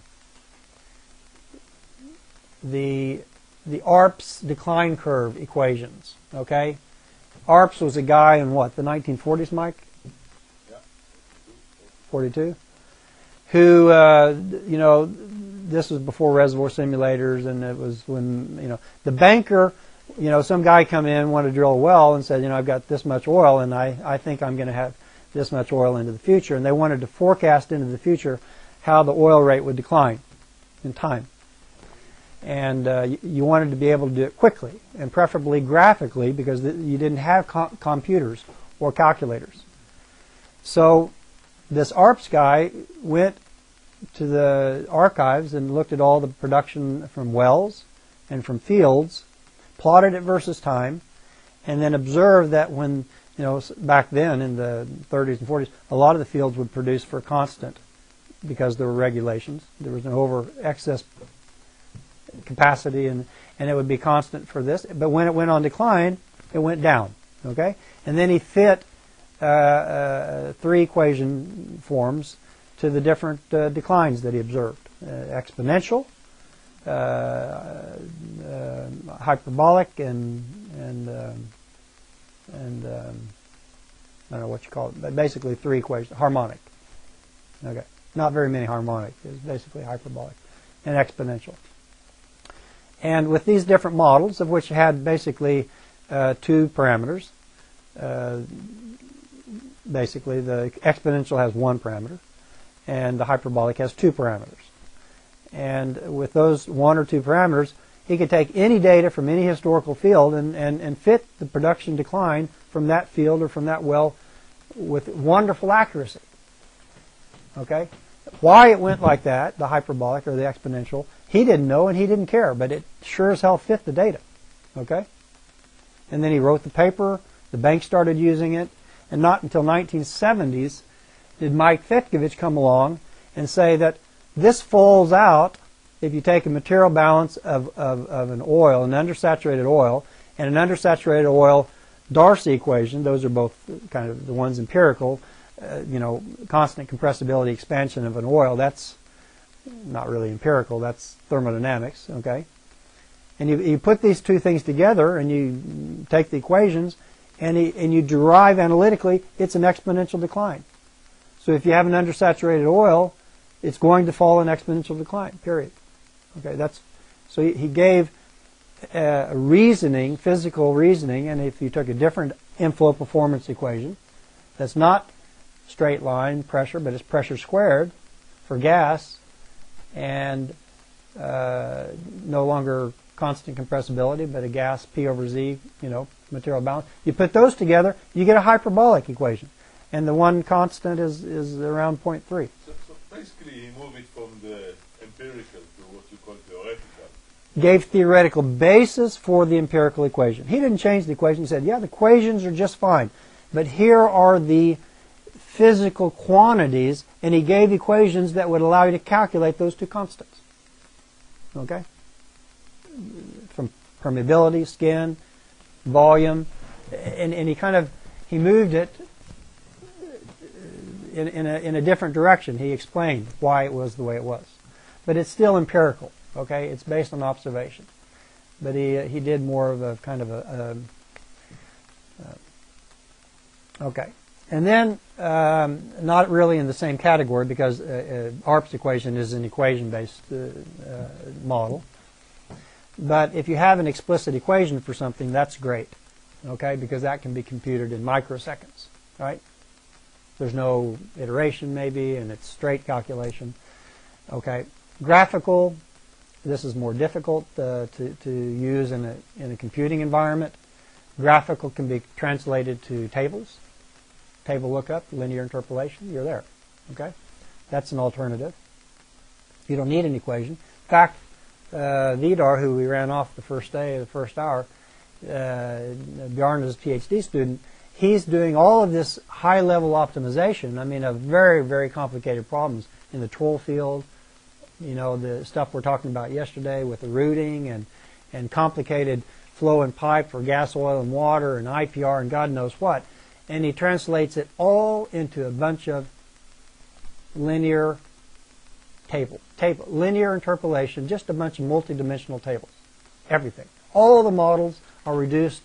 the the ARPS decline curve equations. Okay, ARPS was a guy in what the 1940s, Mike? Yeah. 42. Who, uh, you know, this was before reservoir simulators, and it was when you know the banker. You know, some guy come in, wanted to drill a well, and said, you know, I've got this much oil, and I, I think I'm going to have this much oil into the future. And they wanted to forecast into the future how the oil rate would decline in time and uh, you wanted to be able to do it quickly and preferably graphically because you didn't have com- computers or calculators. So this ARPS guy went to the archives and looked at all the production from wells and from fields, plotted it versus time, and then observed that when you know back then in the 30s and 40s, a lot of the fields would produce for constant because there were regulations. There was an over excess capacity and, and it would be constant for this. But when it went on decline, it went down. Okay? And then he fit uh, uh, three equation forms to the different uh, declines that he observed. Uh, exponential, uh, uh, hyperbolic, and and um, and um, I don't know what you call it, but basically three equations. Harmonic. Okay, not very many harmonic. It's basically hyperbolic and exponential. And with these different models, of which had basically uh, two parameters, uh, basically the exponential has one parameter, and the hyperbolic has two parameters. And with those one or two parameters, he could take any data from any historical field and, and, and fit the production decline from that field or from that well with wonderful accuracy. Okay? Why it went like that, the hyperbolic or the exponential, he didn't know and he didn't care, but it sure as hell fit the data. Okay? And then he wrote the paper, the bank started using it, and not until 1970s did Mike Fetkovich come along and say that this falls out if you take a material balance of, of, of an oil, an undersaturated oil, and an undersaturated oil Darcy equation, those are both kind of the ones empirical, uh, you know, constant compressibility expansion of an oil, that's not really empirical, that's thermodynamics, okay? And you, you put these two things together and you take the equations and, you, and you derive analytically, it's an exponential decline. So if you have an undersaturated oil, it's going to fall in exponential decline, period. Okay, that's, so he, gave uh, reasoning, physical reasoning, and if you took a different inflow performance equation, that's not straight line pressure, but it's pressure squared for gas, and uh, no longer constant compressibility, but a gas P over Z, you know, material balance. You put those together, you get a hyperbolic equation, and the one constant is is around 0.3. So, so basically, he moved it from the empirical to what you call theoretical. Gave theoretical basis for the empirical equation. He didn't change the equation. He said, yeah, the equations are just fine, but here are the physical quantities, and he gave equations that would allow you to calculate those two constants. Okay? From permeability, skin, volume, and, and he kind of he moved it in, in, a, in a different direction. He explained why it was the way it was. But it's still empirical, okay? It's based on observation. But he, he did more of a kind of a, a uh, okay. And then, um, not really in the same category because uh, uh, ARP's equation is an equation-based uh, uh, model. But if you have an explicit equation for something, that's great, okay? Because that can be computed in microseconds, right? There's no iteration maybe, and it's straight calculation. Okay, graphical. This is more difficult uh, to, to use in a, in a computing environment. Graphical can be translated to tables. Table lookup, linear interpolation, you're there. Okay? That's an alternative. You don't need an equation. In fact, uh, Vidar, who we ran off the first day of the first hour, uh, is a PhD student, he's doing all of this high level optimization, I mean, of very, very complicated problems in the Troll field, you know, the stuff we're talking about yesterday with the routing and, and complicated flow and pipe for gas, oil, and water and IPR and God knows what. And he translates it all into a bunch of linear table, table, linear interpolation, just a bunch of multidimensional tables. Everything. All the models are reduced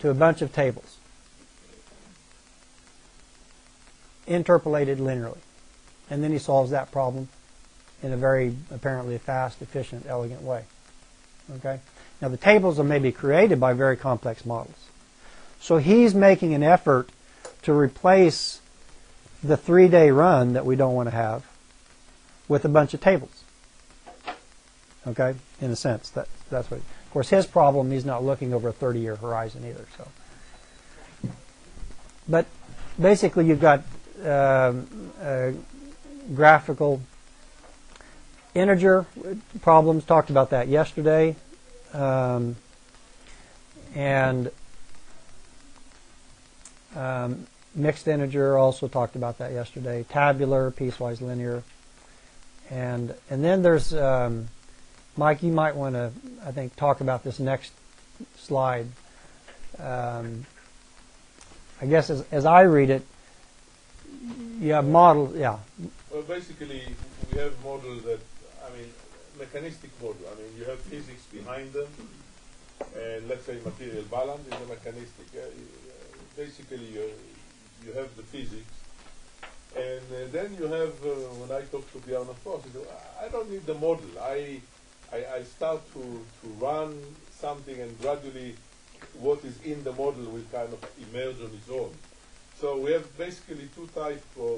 to a bunch of tables. Interpolated linearly. And then he solves that problem in a very apparently fast, efficient, elegant way. Okay? Now the tables are maybe created by very complex models. So he's making an effort to replace the three day run that we don't want to have with a bunch of tables. Okay? In a sense. That, that's what of course his problem he's not looking over a 30 year horizon either, so but basically you've got um, graphical integer problems. Talked about that yesterday, um, and um, mixed integer also talked about that yesterday. Tabular, piecewise linear, and and then there's um, Mike. You might want to I think talk about this next slide. Um, I guess as, as I read it, you have models, yeah. Well, basically, we have models that, I mean, mechanistic model. I mean, you have physics behind them, and let's say material balance is a mechanistic. Uh, basically, you, you have the physics, and uh, then you have, uh, when I talk to Bjarne Foss, I don't need the model. I, I, I start to, to run something, and gradually what is in the model will kind of emerge on its own. So we have basically two types, or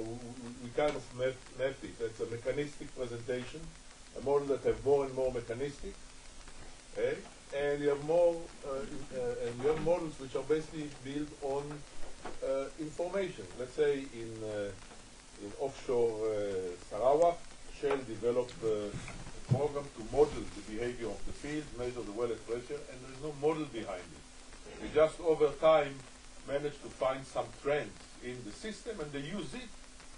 we, kind of map, map it. It's a mechanistic presentation, a model that have more and more mechanistic, okay? And you have more, uh, uh, and you have models which are basically built on uh, information. Let's say in in offshore Sarawak, Shell developed uh, program to model the behavior of the field, measure the well wellhead pressure, and there is no model behind it. They just over time managed to find some trends in the system, and they use it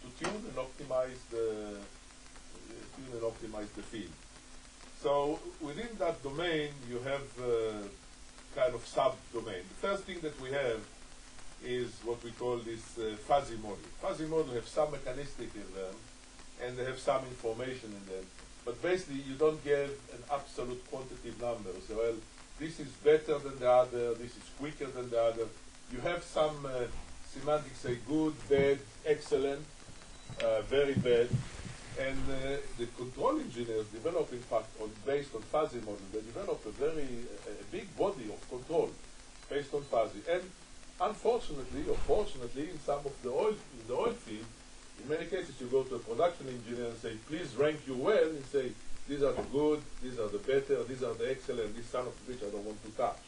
to tune and optimize the tune and optimize the field. So within that domain, you have uh, kind of subdomain. The first thing that we have is what we call this uh, fuzzy model. Fuzzy model have some mechanistic in them, and they have some information in them. But basically, you don't get an absolute quantitative number. So, well, this is better than the other, this is quicker than the other. You have some uh, semantics say good, bad, excellent, uh, very bad. And uh, the control engineers develop, in fact, on, based on fuzzy model, they develop a very a, big body of control based on fuzzy. And unfortunately, or fortunately, in some of the oil in the oil field, in many cases you go to a production engineer and say, please rank you well, and say, these are the good, these are the better, these are the excellent, these son of a bitch I don't want to touch.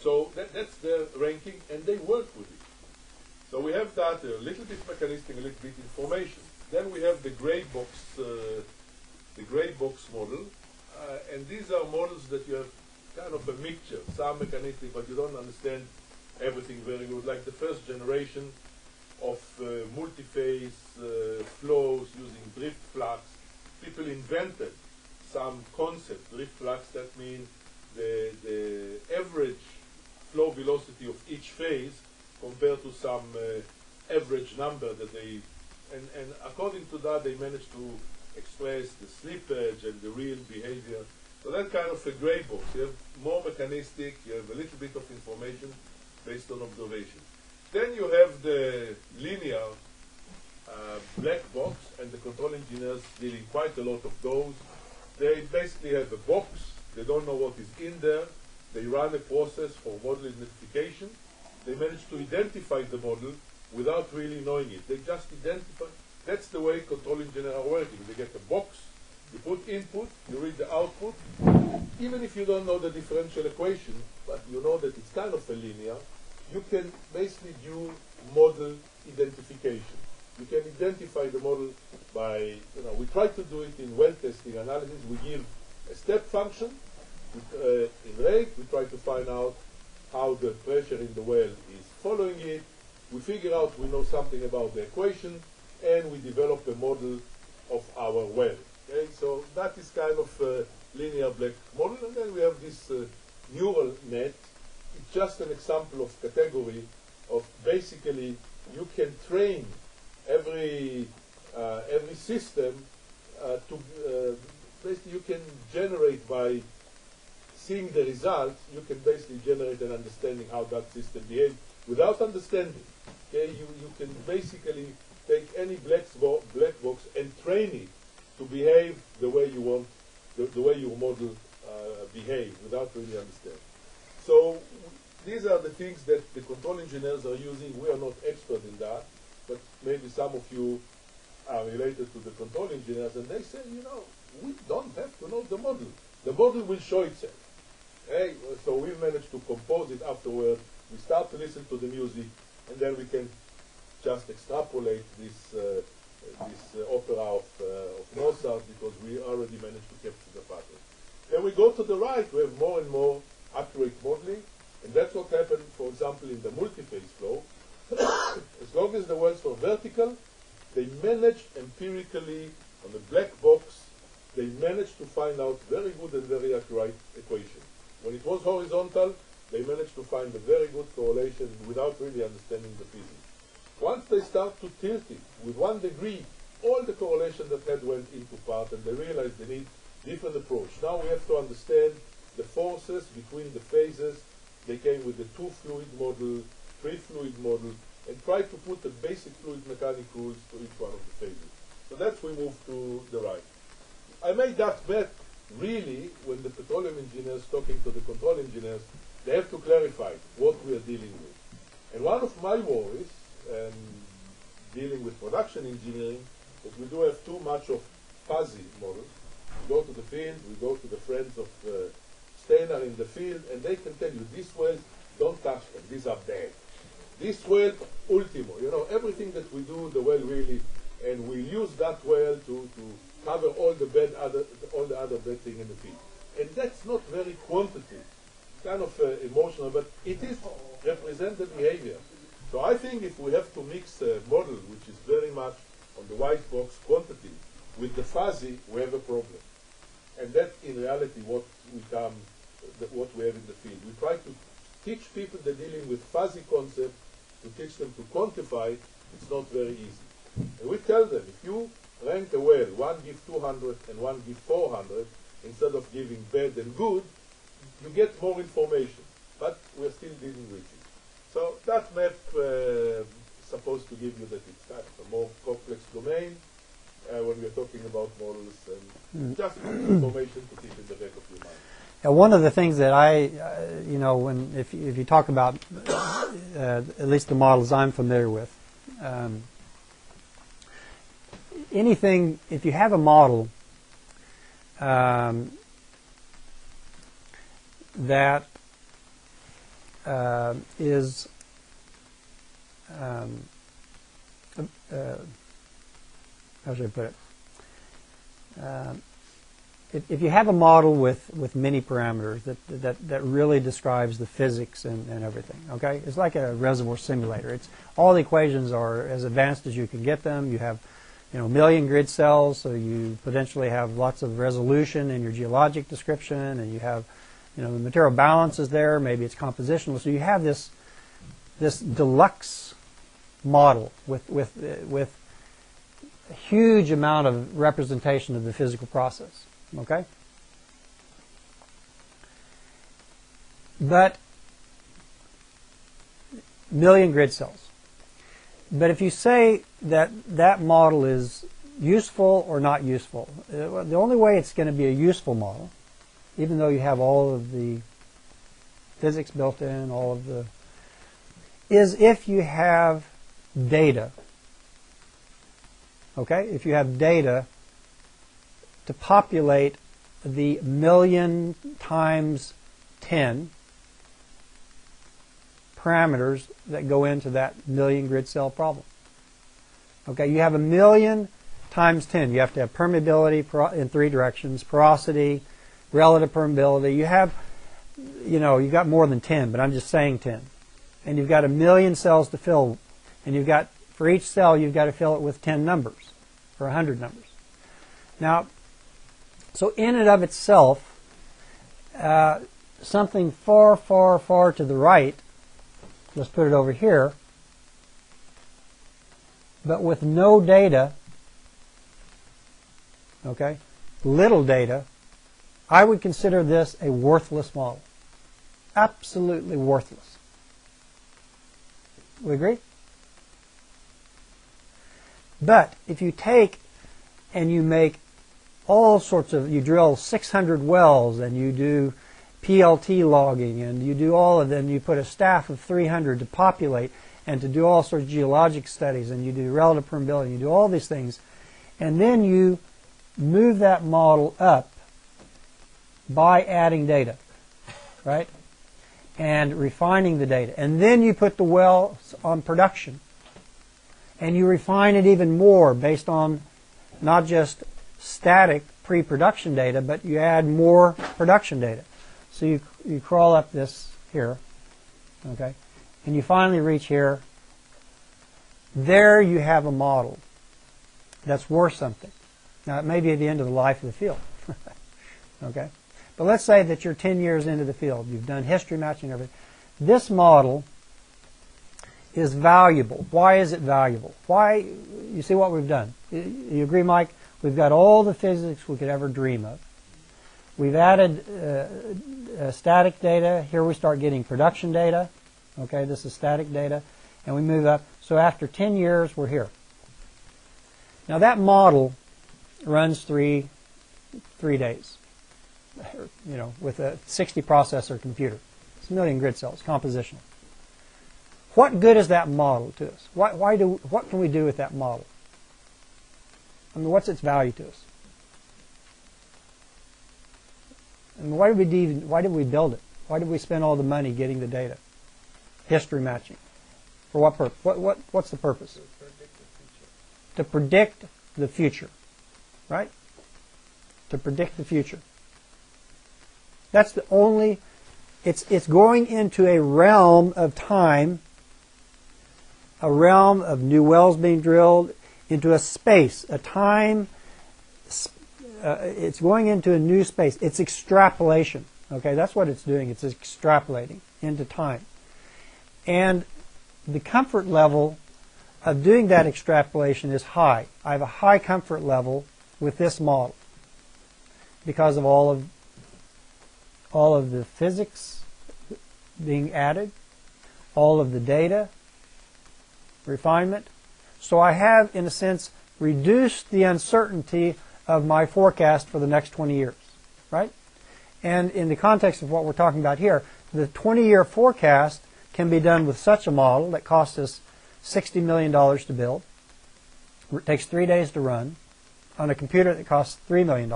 So that, that's their ranking, and they work with it. So we have that, a little bit mechanistic, a little bit information. Then we have the gray box, uh, the gray box model, uh, and these are models that you have kind of a mixture, some mechanistic, but you don't understand everything very good. Like the first generation of uh, multi-phase uh, flows using drift flux, people invented some concept. Drift flux that means the the average flow velocity of each phase compared to some uh, average number that they and, and according to that they managed to express the slippage and the real behavior. So that kind of a gray box. You have more mechanistic, you have a little bit of information based on observation. Then you have the linear uh, black box, and the control engineers dealing quite a lot of those. They basically have a box, they don't know what is in there, they run a process for model identification, they manage to identify the model without really knowing it. They just identify, that's the way control engineers are working. They get a box, you put input, you read the output, even if you don't know the differential equation, but you know that it's kind of a linear, you can basically do model identification. You can identify the model by, you know, we try to do it in well testing analysis. We give a step function with, uh, in rate. We try to find out how the pressure in the well is following it. We figure out we know something about the equation, and we develop a model of our well. Okay, so that is kind of a linear black model, and then we have this uh, neural net it's just an example of category of basically you can train every uh, every system uh, to uh, basically you can generate by seeing the result you can basically generate an understanding how that system behaves without understanding okay you, you can basically take any black, black box and train it to behave the way you want the, the way your model uh, behave without really understanding so these are the things that the control engineers are using. We are not expert in that, but maybe some of you are related to the control engineers, and they say, you know, we don't have to know the model. The model will show itself. Hey, so we managed to compose it afterward. We start to listen to the music, and then we can just extrapolate this uh, this uh, opera of, uh, of Mozart because we already managed to capture the pattern. Then we go to the right. We have more and more accurate modeling. And that's what happened, for example, in the multi-phase flow. *coughs* as long as the wells were vertical, they managed empirically on the black box, they managed to find out very good and very accurate equation. When it was horizontal, they managed to find a very good correlation without really understanding the physics. Once they start to tilt it with one degree, all the correlation that had went into part and they realized they need different approach. Now we have to understand the forces between the phases they came with the two fluid model, three fluid model, and tried to put the basic fluid mechanic rules to each one of the phases. So that's we move to the right. I made that bet really when the petroleum engineers talking to the control engineers, they have to clarify what we are dealing with. And one of my worries, um, dealing with production engineering, is we do have too much of fuzzy models. We go to the field, we go to the friends of uh, Stena in the field, and they can tell you, these wells, don't touch them, these are bad. This well, ultimo, you know, everything that we do, the well really and we'll use that well to, to cover all the bad other all the other bad thing in the field. And that's not very quantitative, kind of uh, emotional, but it is represent the behavior. So I think if we have to mix a model which is very much on the white box quantity with the fuzzy, we have a problem. And that's in reality what we come, what we have in the field. We try to teach people that dealing with fuzzy concepts, to teach them to quantify, it's not very easy. And we tell them, if you rank a well, one give 200 and one give 400, instead of giving bad and good, you get more information. But we're still dealing with it. So that map uh, supposed to give you that it's kind of a more complex domain uh, when we're talking about models and just information to keep in the back of your mind. Now, one of the things that I, uh, you know, when if if you talk about uh, at least the models I'm familiar with, um, anything if you have a model um, that uh, is um, uh, how should I put it? Um, if, if you have a model with, with many parameters that, that, that really describes the physics and, and everything, okay? It's like a reservoir simulator. It's all the equations are as advanced as you can get them. You have, you know, million grid cells, so you potentially have lots of resolution in your geologic description, and you have, you know, the material balance is there. Maybe it's compositional. So you have this this deluxe model with with with a huge amount of representation of the physical process. Okay? But million grid cells. But if you say that that model is useful or not useful, uh, the only way it's going to be a useful model, even though you have all of the physics built in, all of the, is if you have data. Okay? If you have data to populate the million times 10 parameters that go into that million grid cell problem. Okay, you have a million times 10. You have to have permeability in three directions, porosity, relative permeability. You have, you know, you've got more than 10, but I'm just saying 10. And you've got a million cells to fill, and you've got, for each cell, you've got to fill it with 10 numbers, or 100 numbers. Now, so in and of itself, uh, something far, far, far to the right, let's put it over here, but with no data, okay, little data, I would consider this a worthless model. Absolutely worthless. We agree? But if you take and you make all sorts of, you drill 600 wells and you do PLT logging and you do all of them, you put a staff of 300 to populate and to do all sorts of geologic studies and you do relative permeability, you do all these things, and then you move that model up by adding data, right? And refining the data. And then you put the wells on production. And you refine it even more based on not just static pre-production data, but you add more production data. So you, you crawl up this here, okay, and you finally reach here. There you have a model that's worth something. Now it may be at the end of the life of the field, *laughs* okay, but let's say that you're 10 years into the field. You've done history matching everything. This model is valuable. Why is it valuable? Why? You see what we've done. You agree, Mike? We've got all the physics we could ever dream of. We've added uh, uh, static data. Here we start getting production data. Okay, this is static data. And we move up. So after 10 years, we're here. Now that model runs three, three days, you know, with a 60 processor computer. It's a million grid cells, compositional. What good is that model to us? Why, why do, what can we do with that model? I mean, what's its value to us? I mean, why did we even, why did we build it? Why did we spend all the money getting the data? History matching. For what purpose? What, what, what's the purpose? to predict the future, right? To predict the future. That's the only it's it's going into a realm of time, a realm of new wells being drilled, into a space, a time. Uh, it's going into a new space. It's extrapolation. Okay, that's what it's doing. It's extrapolating into time, and the comfort level of doing that extrapolation is high. I have a high comfort level with this model because of all of all of the physics being added, all of the data, refinement. So I have, in a sense, reduced the uncertainty of my forecast for the next 20 years, right? And in the context of what we're talking about here, the 20-year forecast can be done with such a model that costs us $60 million to build. It takes three days to run on a computer that costs $3 million.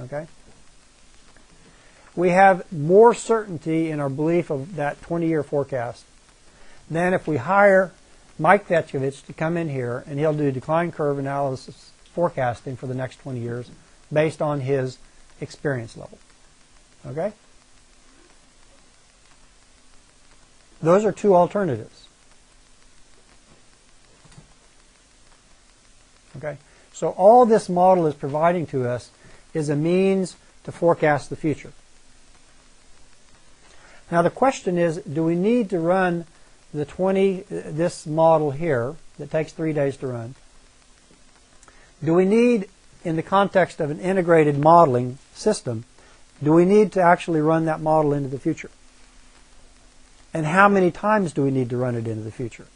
Okay? We have more certainty in our belief of that 20-year forecast than if we hire Mike Fetkovich to come in here and he'll do decline curve analysis forecasting for the next 20 years based on his experience level. Okay? Those are two alternatives. Okay? So all this model is providing to us is a means to forecast the future. Now the question is, do we need to run the 20, this model here that takes three days to run? Do we need, in the context of an integrated modeling system, do we need to actually run that model into the future? And how many times do we need to run it into the future?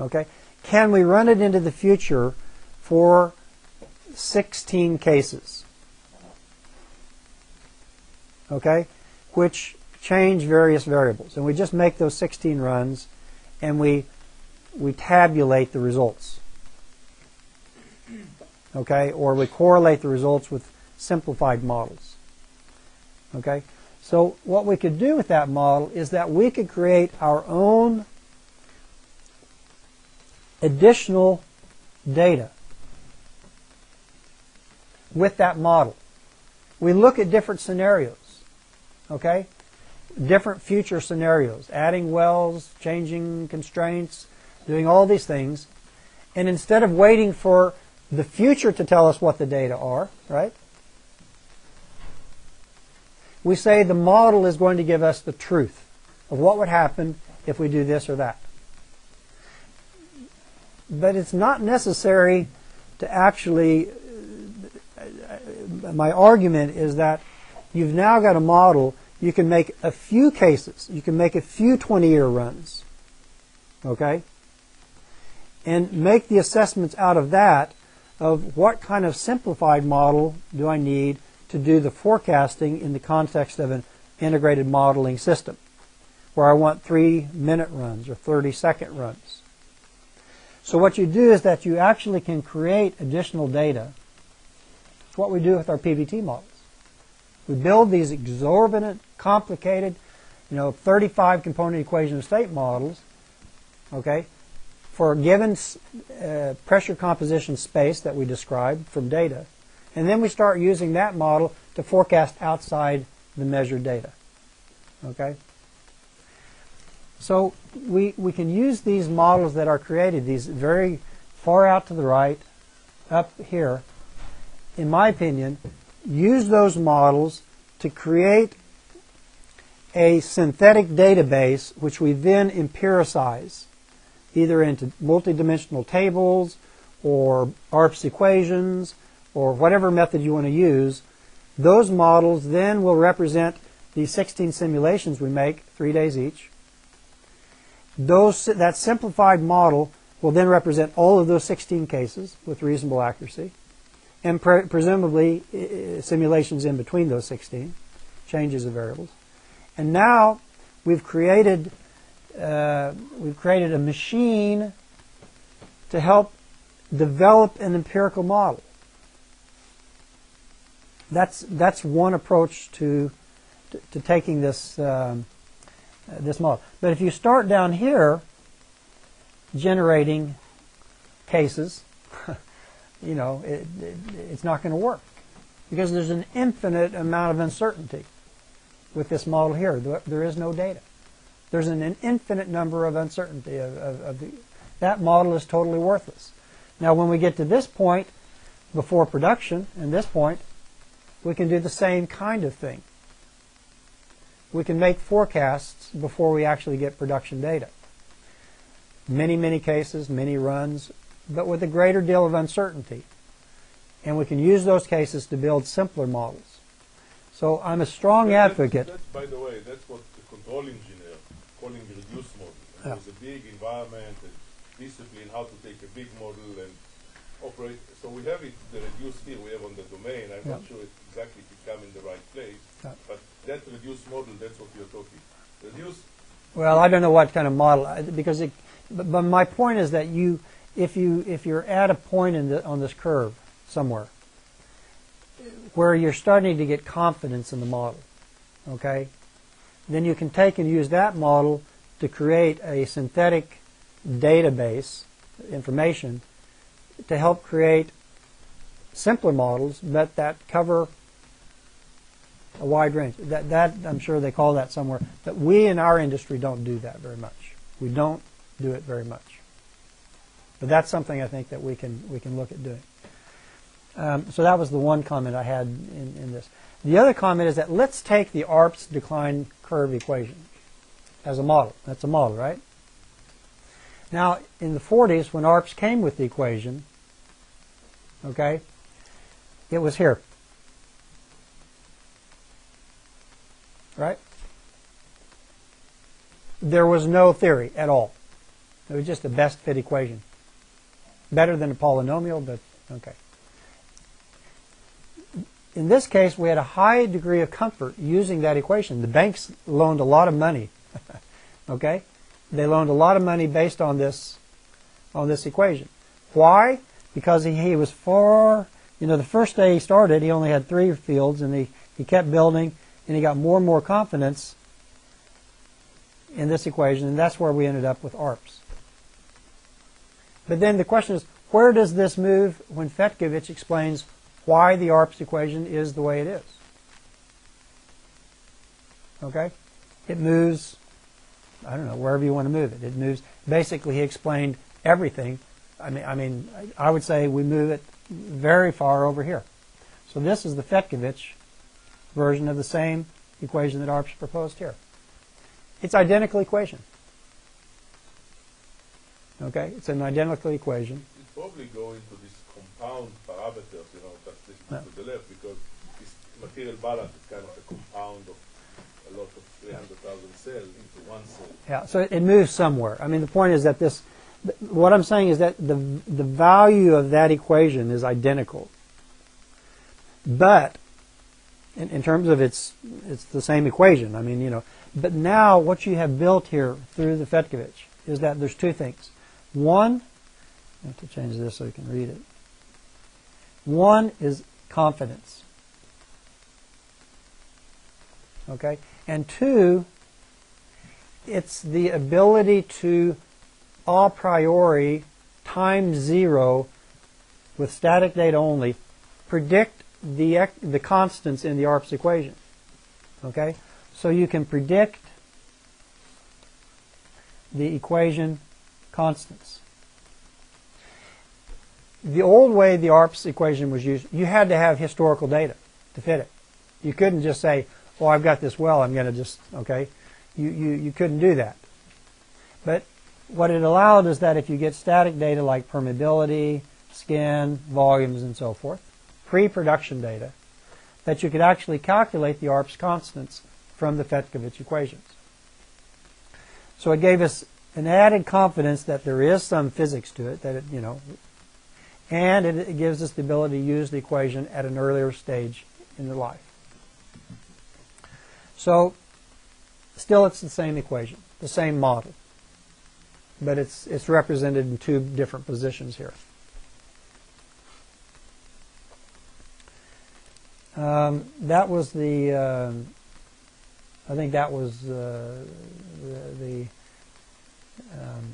Okay? Can we run it into the future for 16 cases? Okay? Which change various variables. And we just make those 16 runs and we, we tabulate the results. Okay? Or we correlate the results with simplified models. Okay? So what we could do with that model is that we could create our own additional data with that model. We look at different scenarios, okay? Different future scenarios, adding wells, changing constraints, doing all these things. And instead of waiting for the future to tell us what the data are, right? We say the model is going to give us the truth of what would happen if we do this or that. But it's not necessary to actually, uh, my argument is that you've now got a model, you can make a few cases, you can make a few 20 year runs, okay? And make the assessments out of that of what kind of simplified model do I need to do the forecasting in the context of an integrated modeling system, where I want three minute runs or 30 second runs. So what you do is that you actually can create additional data. It's what we do with our PVT models. We build these exorbitant, complicated, you know, 35 component equation of state models, okay, for a given uh, pressure composition space that we describe from data. And then we start using that model to forecast outside the measured data. Okay? So we, we can use these models that are created, these very far out to the right, up here, in my opinion, use those models to create a synthetic database which we then empiricize, either into multidimensional tables or ARPS equations or whatever method you want to use, those models then will represent the 16 simulations we make, three days each. Those, that simplified model will then represent all of those 16 cases with reasonable accuracy, and pre presumably simulations in between those 16, changes of variables. And now we've created uh, we've created a machine to help develop an empirical model. That's that's one approach to to, to taking this um, uh, this model. But if you start down here, generating cases, you know, it, it, it's not going to work because there's an infinite amount of uncertainty with this model here. There- is no data. There's an, an infinite number of uncertainty of, of, of the, that model is totally worthless. Now, when we get to this point before production, and this point, we can do the same kind of thing. We can make forecasts before we actually get production data. Many, many cases, many runs, but with a greater deal of uncertainty. And we can use those cases to build simpler models. So I'm a strong advocate. That's, by the way, that's what the control engineer calling reduced model. And Yeah. There's a big environment and discipline how to take a big model and operate. So we have it, the reduced here, we have on the domain. I'm not sure exactly if it come in the right place, Yeah. but that reduced model, that's what you're talking. Reduced, Well, I don't know what kind of model because it, but, but my point is that you, if you if you're at a point in the, on this curve somewhere where you're starting to get confidence in the model, okay, then you can take and use that model to create a synthetic database information to help create simpler models, but that cover a wide range. That, that I'm sure they call that somewhere. But we in our industry don't do that very much. We don't do it very much. But that's something I think that we can we can look at doing. Um, so that was the one comment I had in, in this. The other comment is that let's take the ARPS decline curve equation as a model. That's a model, right? Now, in the 40s, when ARPS came with the equation, okay, it was here. right? There was no theory at all. It was just a best fit equation. Better than a polynomial, but okay. In this case, we had a high degree of comfort using that equation. The banks loaned a lot of money. *laughs* okay? They loaned a lot of money based on this on this equation. Why? Because he, he was far, you know, the first day he started, he only had three fields and he, he kept building and he got more and more confidence in this equation, and that's where we ended up with ARPS. But then the question is, where does this move when Fetkovich explains why the ARPS equation is the way it is? Okay? It moves, I don't know, wherever you want to move it. It moves, basically he explained everything. I mean, I mean, I would say we move it very far over here. So this is the Fetkovich version of the same equation that ARPS proposed here. It's identical equation. Okay, it's an identical equation. it probably go into this compound parameters, you know, that's this Yeah. to the left, because this material balance is kind of a compound of a lot of 300,000 cells into one cell. Yeah, so it moves somewhere. I mean, the point is that this, th- what I'm saying is that the the value of that equation is identical, but in, in terms of its it's the same equation. I mean, you know, but now what you have built here through the Fetkovich is that there's two things. One, I have to change this so you can read it. One is confidence. Okay, and two, it's the ability to a priori time zero with static data only predict the the constants in the ARPS equation. Okay? So you can predict the equation constants. The old way the ARPS equation was used, you had to have historical data to fit it. You couldn't just say, "Oh, I've got this well, I'm going to just okay." You, you you couldn't do that. But what it allowed is that if you get static data like permeability, skin, volumes, and so forth, pre-production data, that you could actually calculate the ARPS constants from the Fetkovich equations. So it gave us an added confidence that there is some physics to it, that it, you know, and it, it gives us the ability to use the equation at an earlier stage in the life. So, still it's the same equation, the same model, but it's it's represented in two different positions here. Um, that was the, um, I think that was uh, the, the um,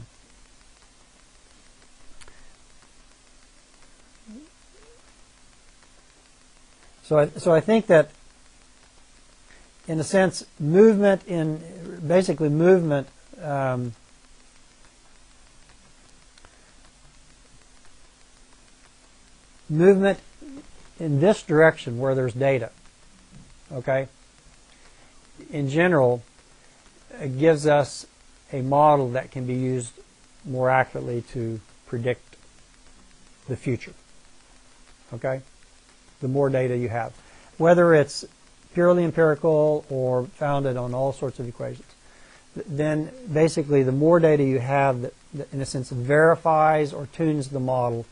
so, I, so I think that, in a sense, movement in basically movement. Um, movement in this direction where there's data, okay, in general, gives us a model that can be used more accurately to predict the future. Okay? The more data you have. Whether it's purely empirical or founded on all sorts of equations, then basically the more data you have that, that in a sense verifies or tunes the model,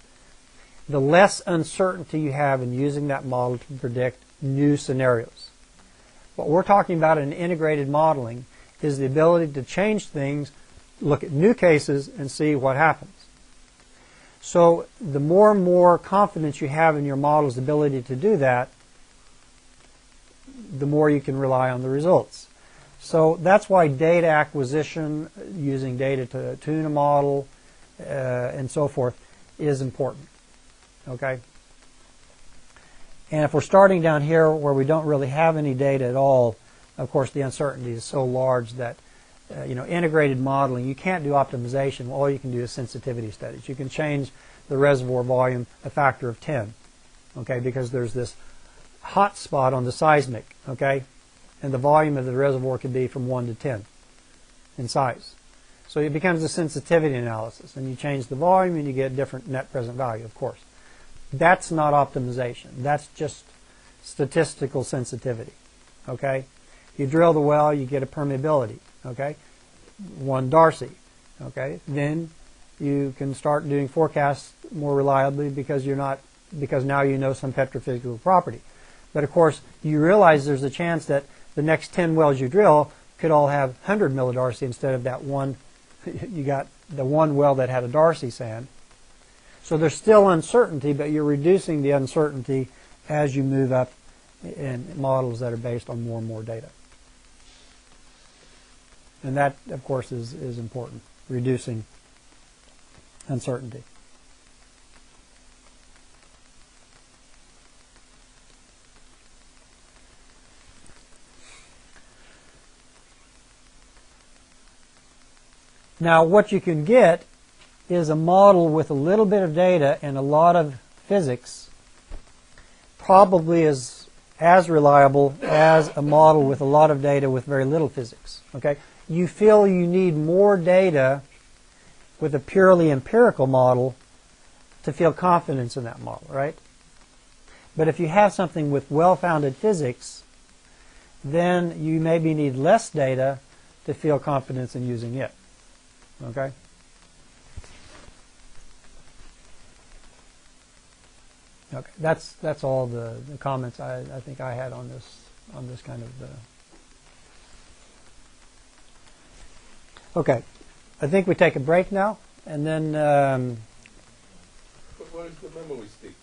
the less uncertainty you have in using that model to predict new scenarios. What we're talking about in integrated modeling is the ability to change things, look at new cases, and see what happens. So the more and more confidence you have in your model's ability to do that, the more you can rely on the results. So that's why data acquisition, using data to tune a model, uh, and so forth, is important. Okay? And if we're starting down here where we don't really have any data at all, of course the uncertainty is so large that uh, you know integrated modeling you can't do optimization. All you can do is sensitivity studies. You can change the reservoir volume a factor of 10, okay, because there's this hot spot on the seismic, okay, and the volume of the reservoir could be from 1 to 10 in size. So it becomes a sensitivity analysis, and you change the volume and you get different net present value, of course. That's not optimization. That's just statistical sensitivity. Okay? You drill the well, you get a permeability. Okay? One Darcy. Okay? Then you can start doing forecasts more reliably because you're not because now you know some petrophysical property. But of course, you realize there's a chance that the next 10 wells you drill could all have 100 millidarcy instead of that one. *laughs* You got the one well that had a Darcy sand. So there's still uncertainty, but you're reducing the uncertainty as you move up in models that are based on more and more data. And that, of course, is, is important, reducing uncertainty. Now, what you can get is a model with a little bit of data and a lot of physics, probably is as reliable as a model with a lot of data with very little physics. Okay? You feel you need more data with a purely empirical model to feel confidence in that model, right? But if you have something with well-founded physics, then you maybe need less data to feel confidence in using it. Okay? Okay, that's that's all the, the comments I, I think I had on this on this kind of. Uh... Okay, I think we take a break now, and then um, But the memory stick?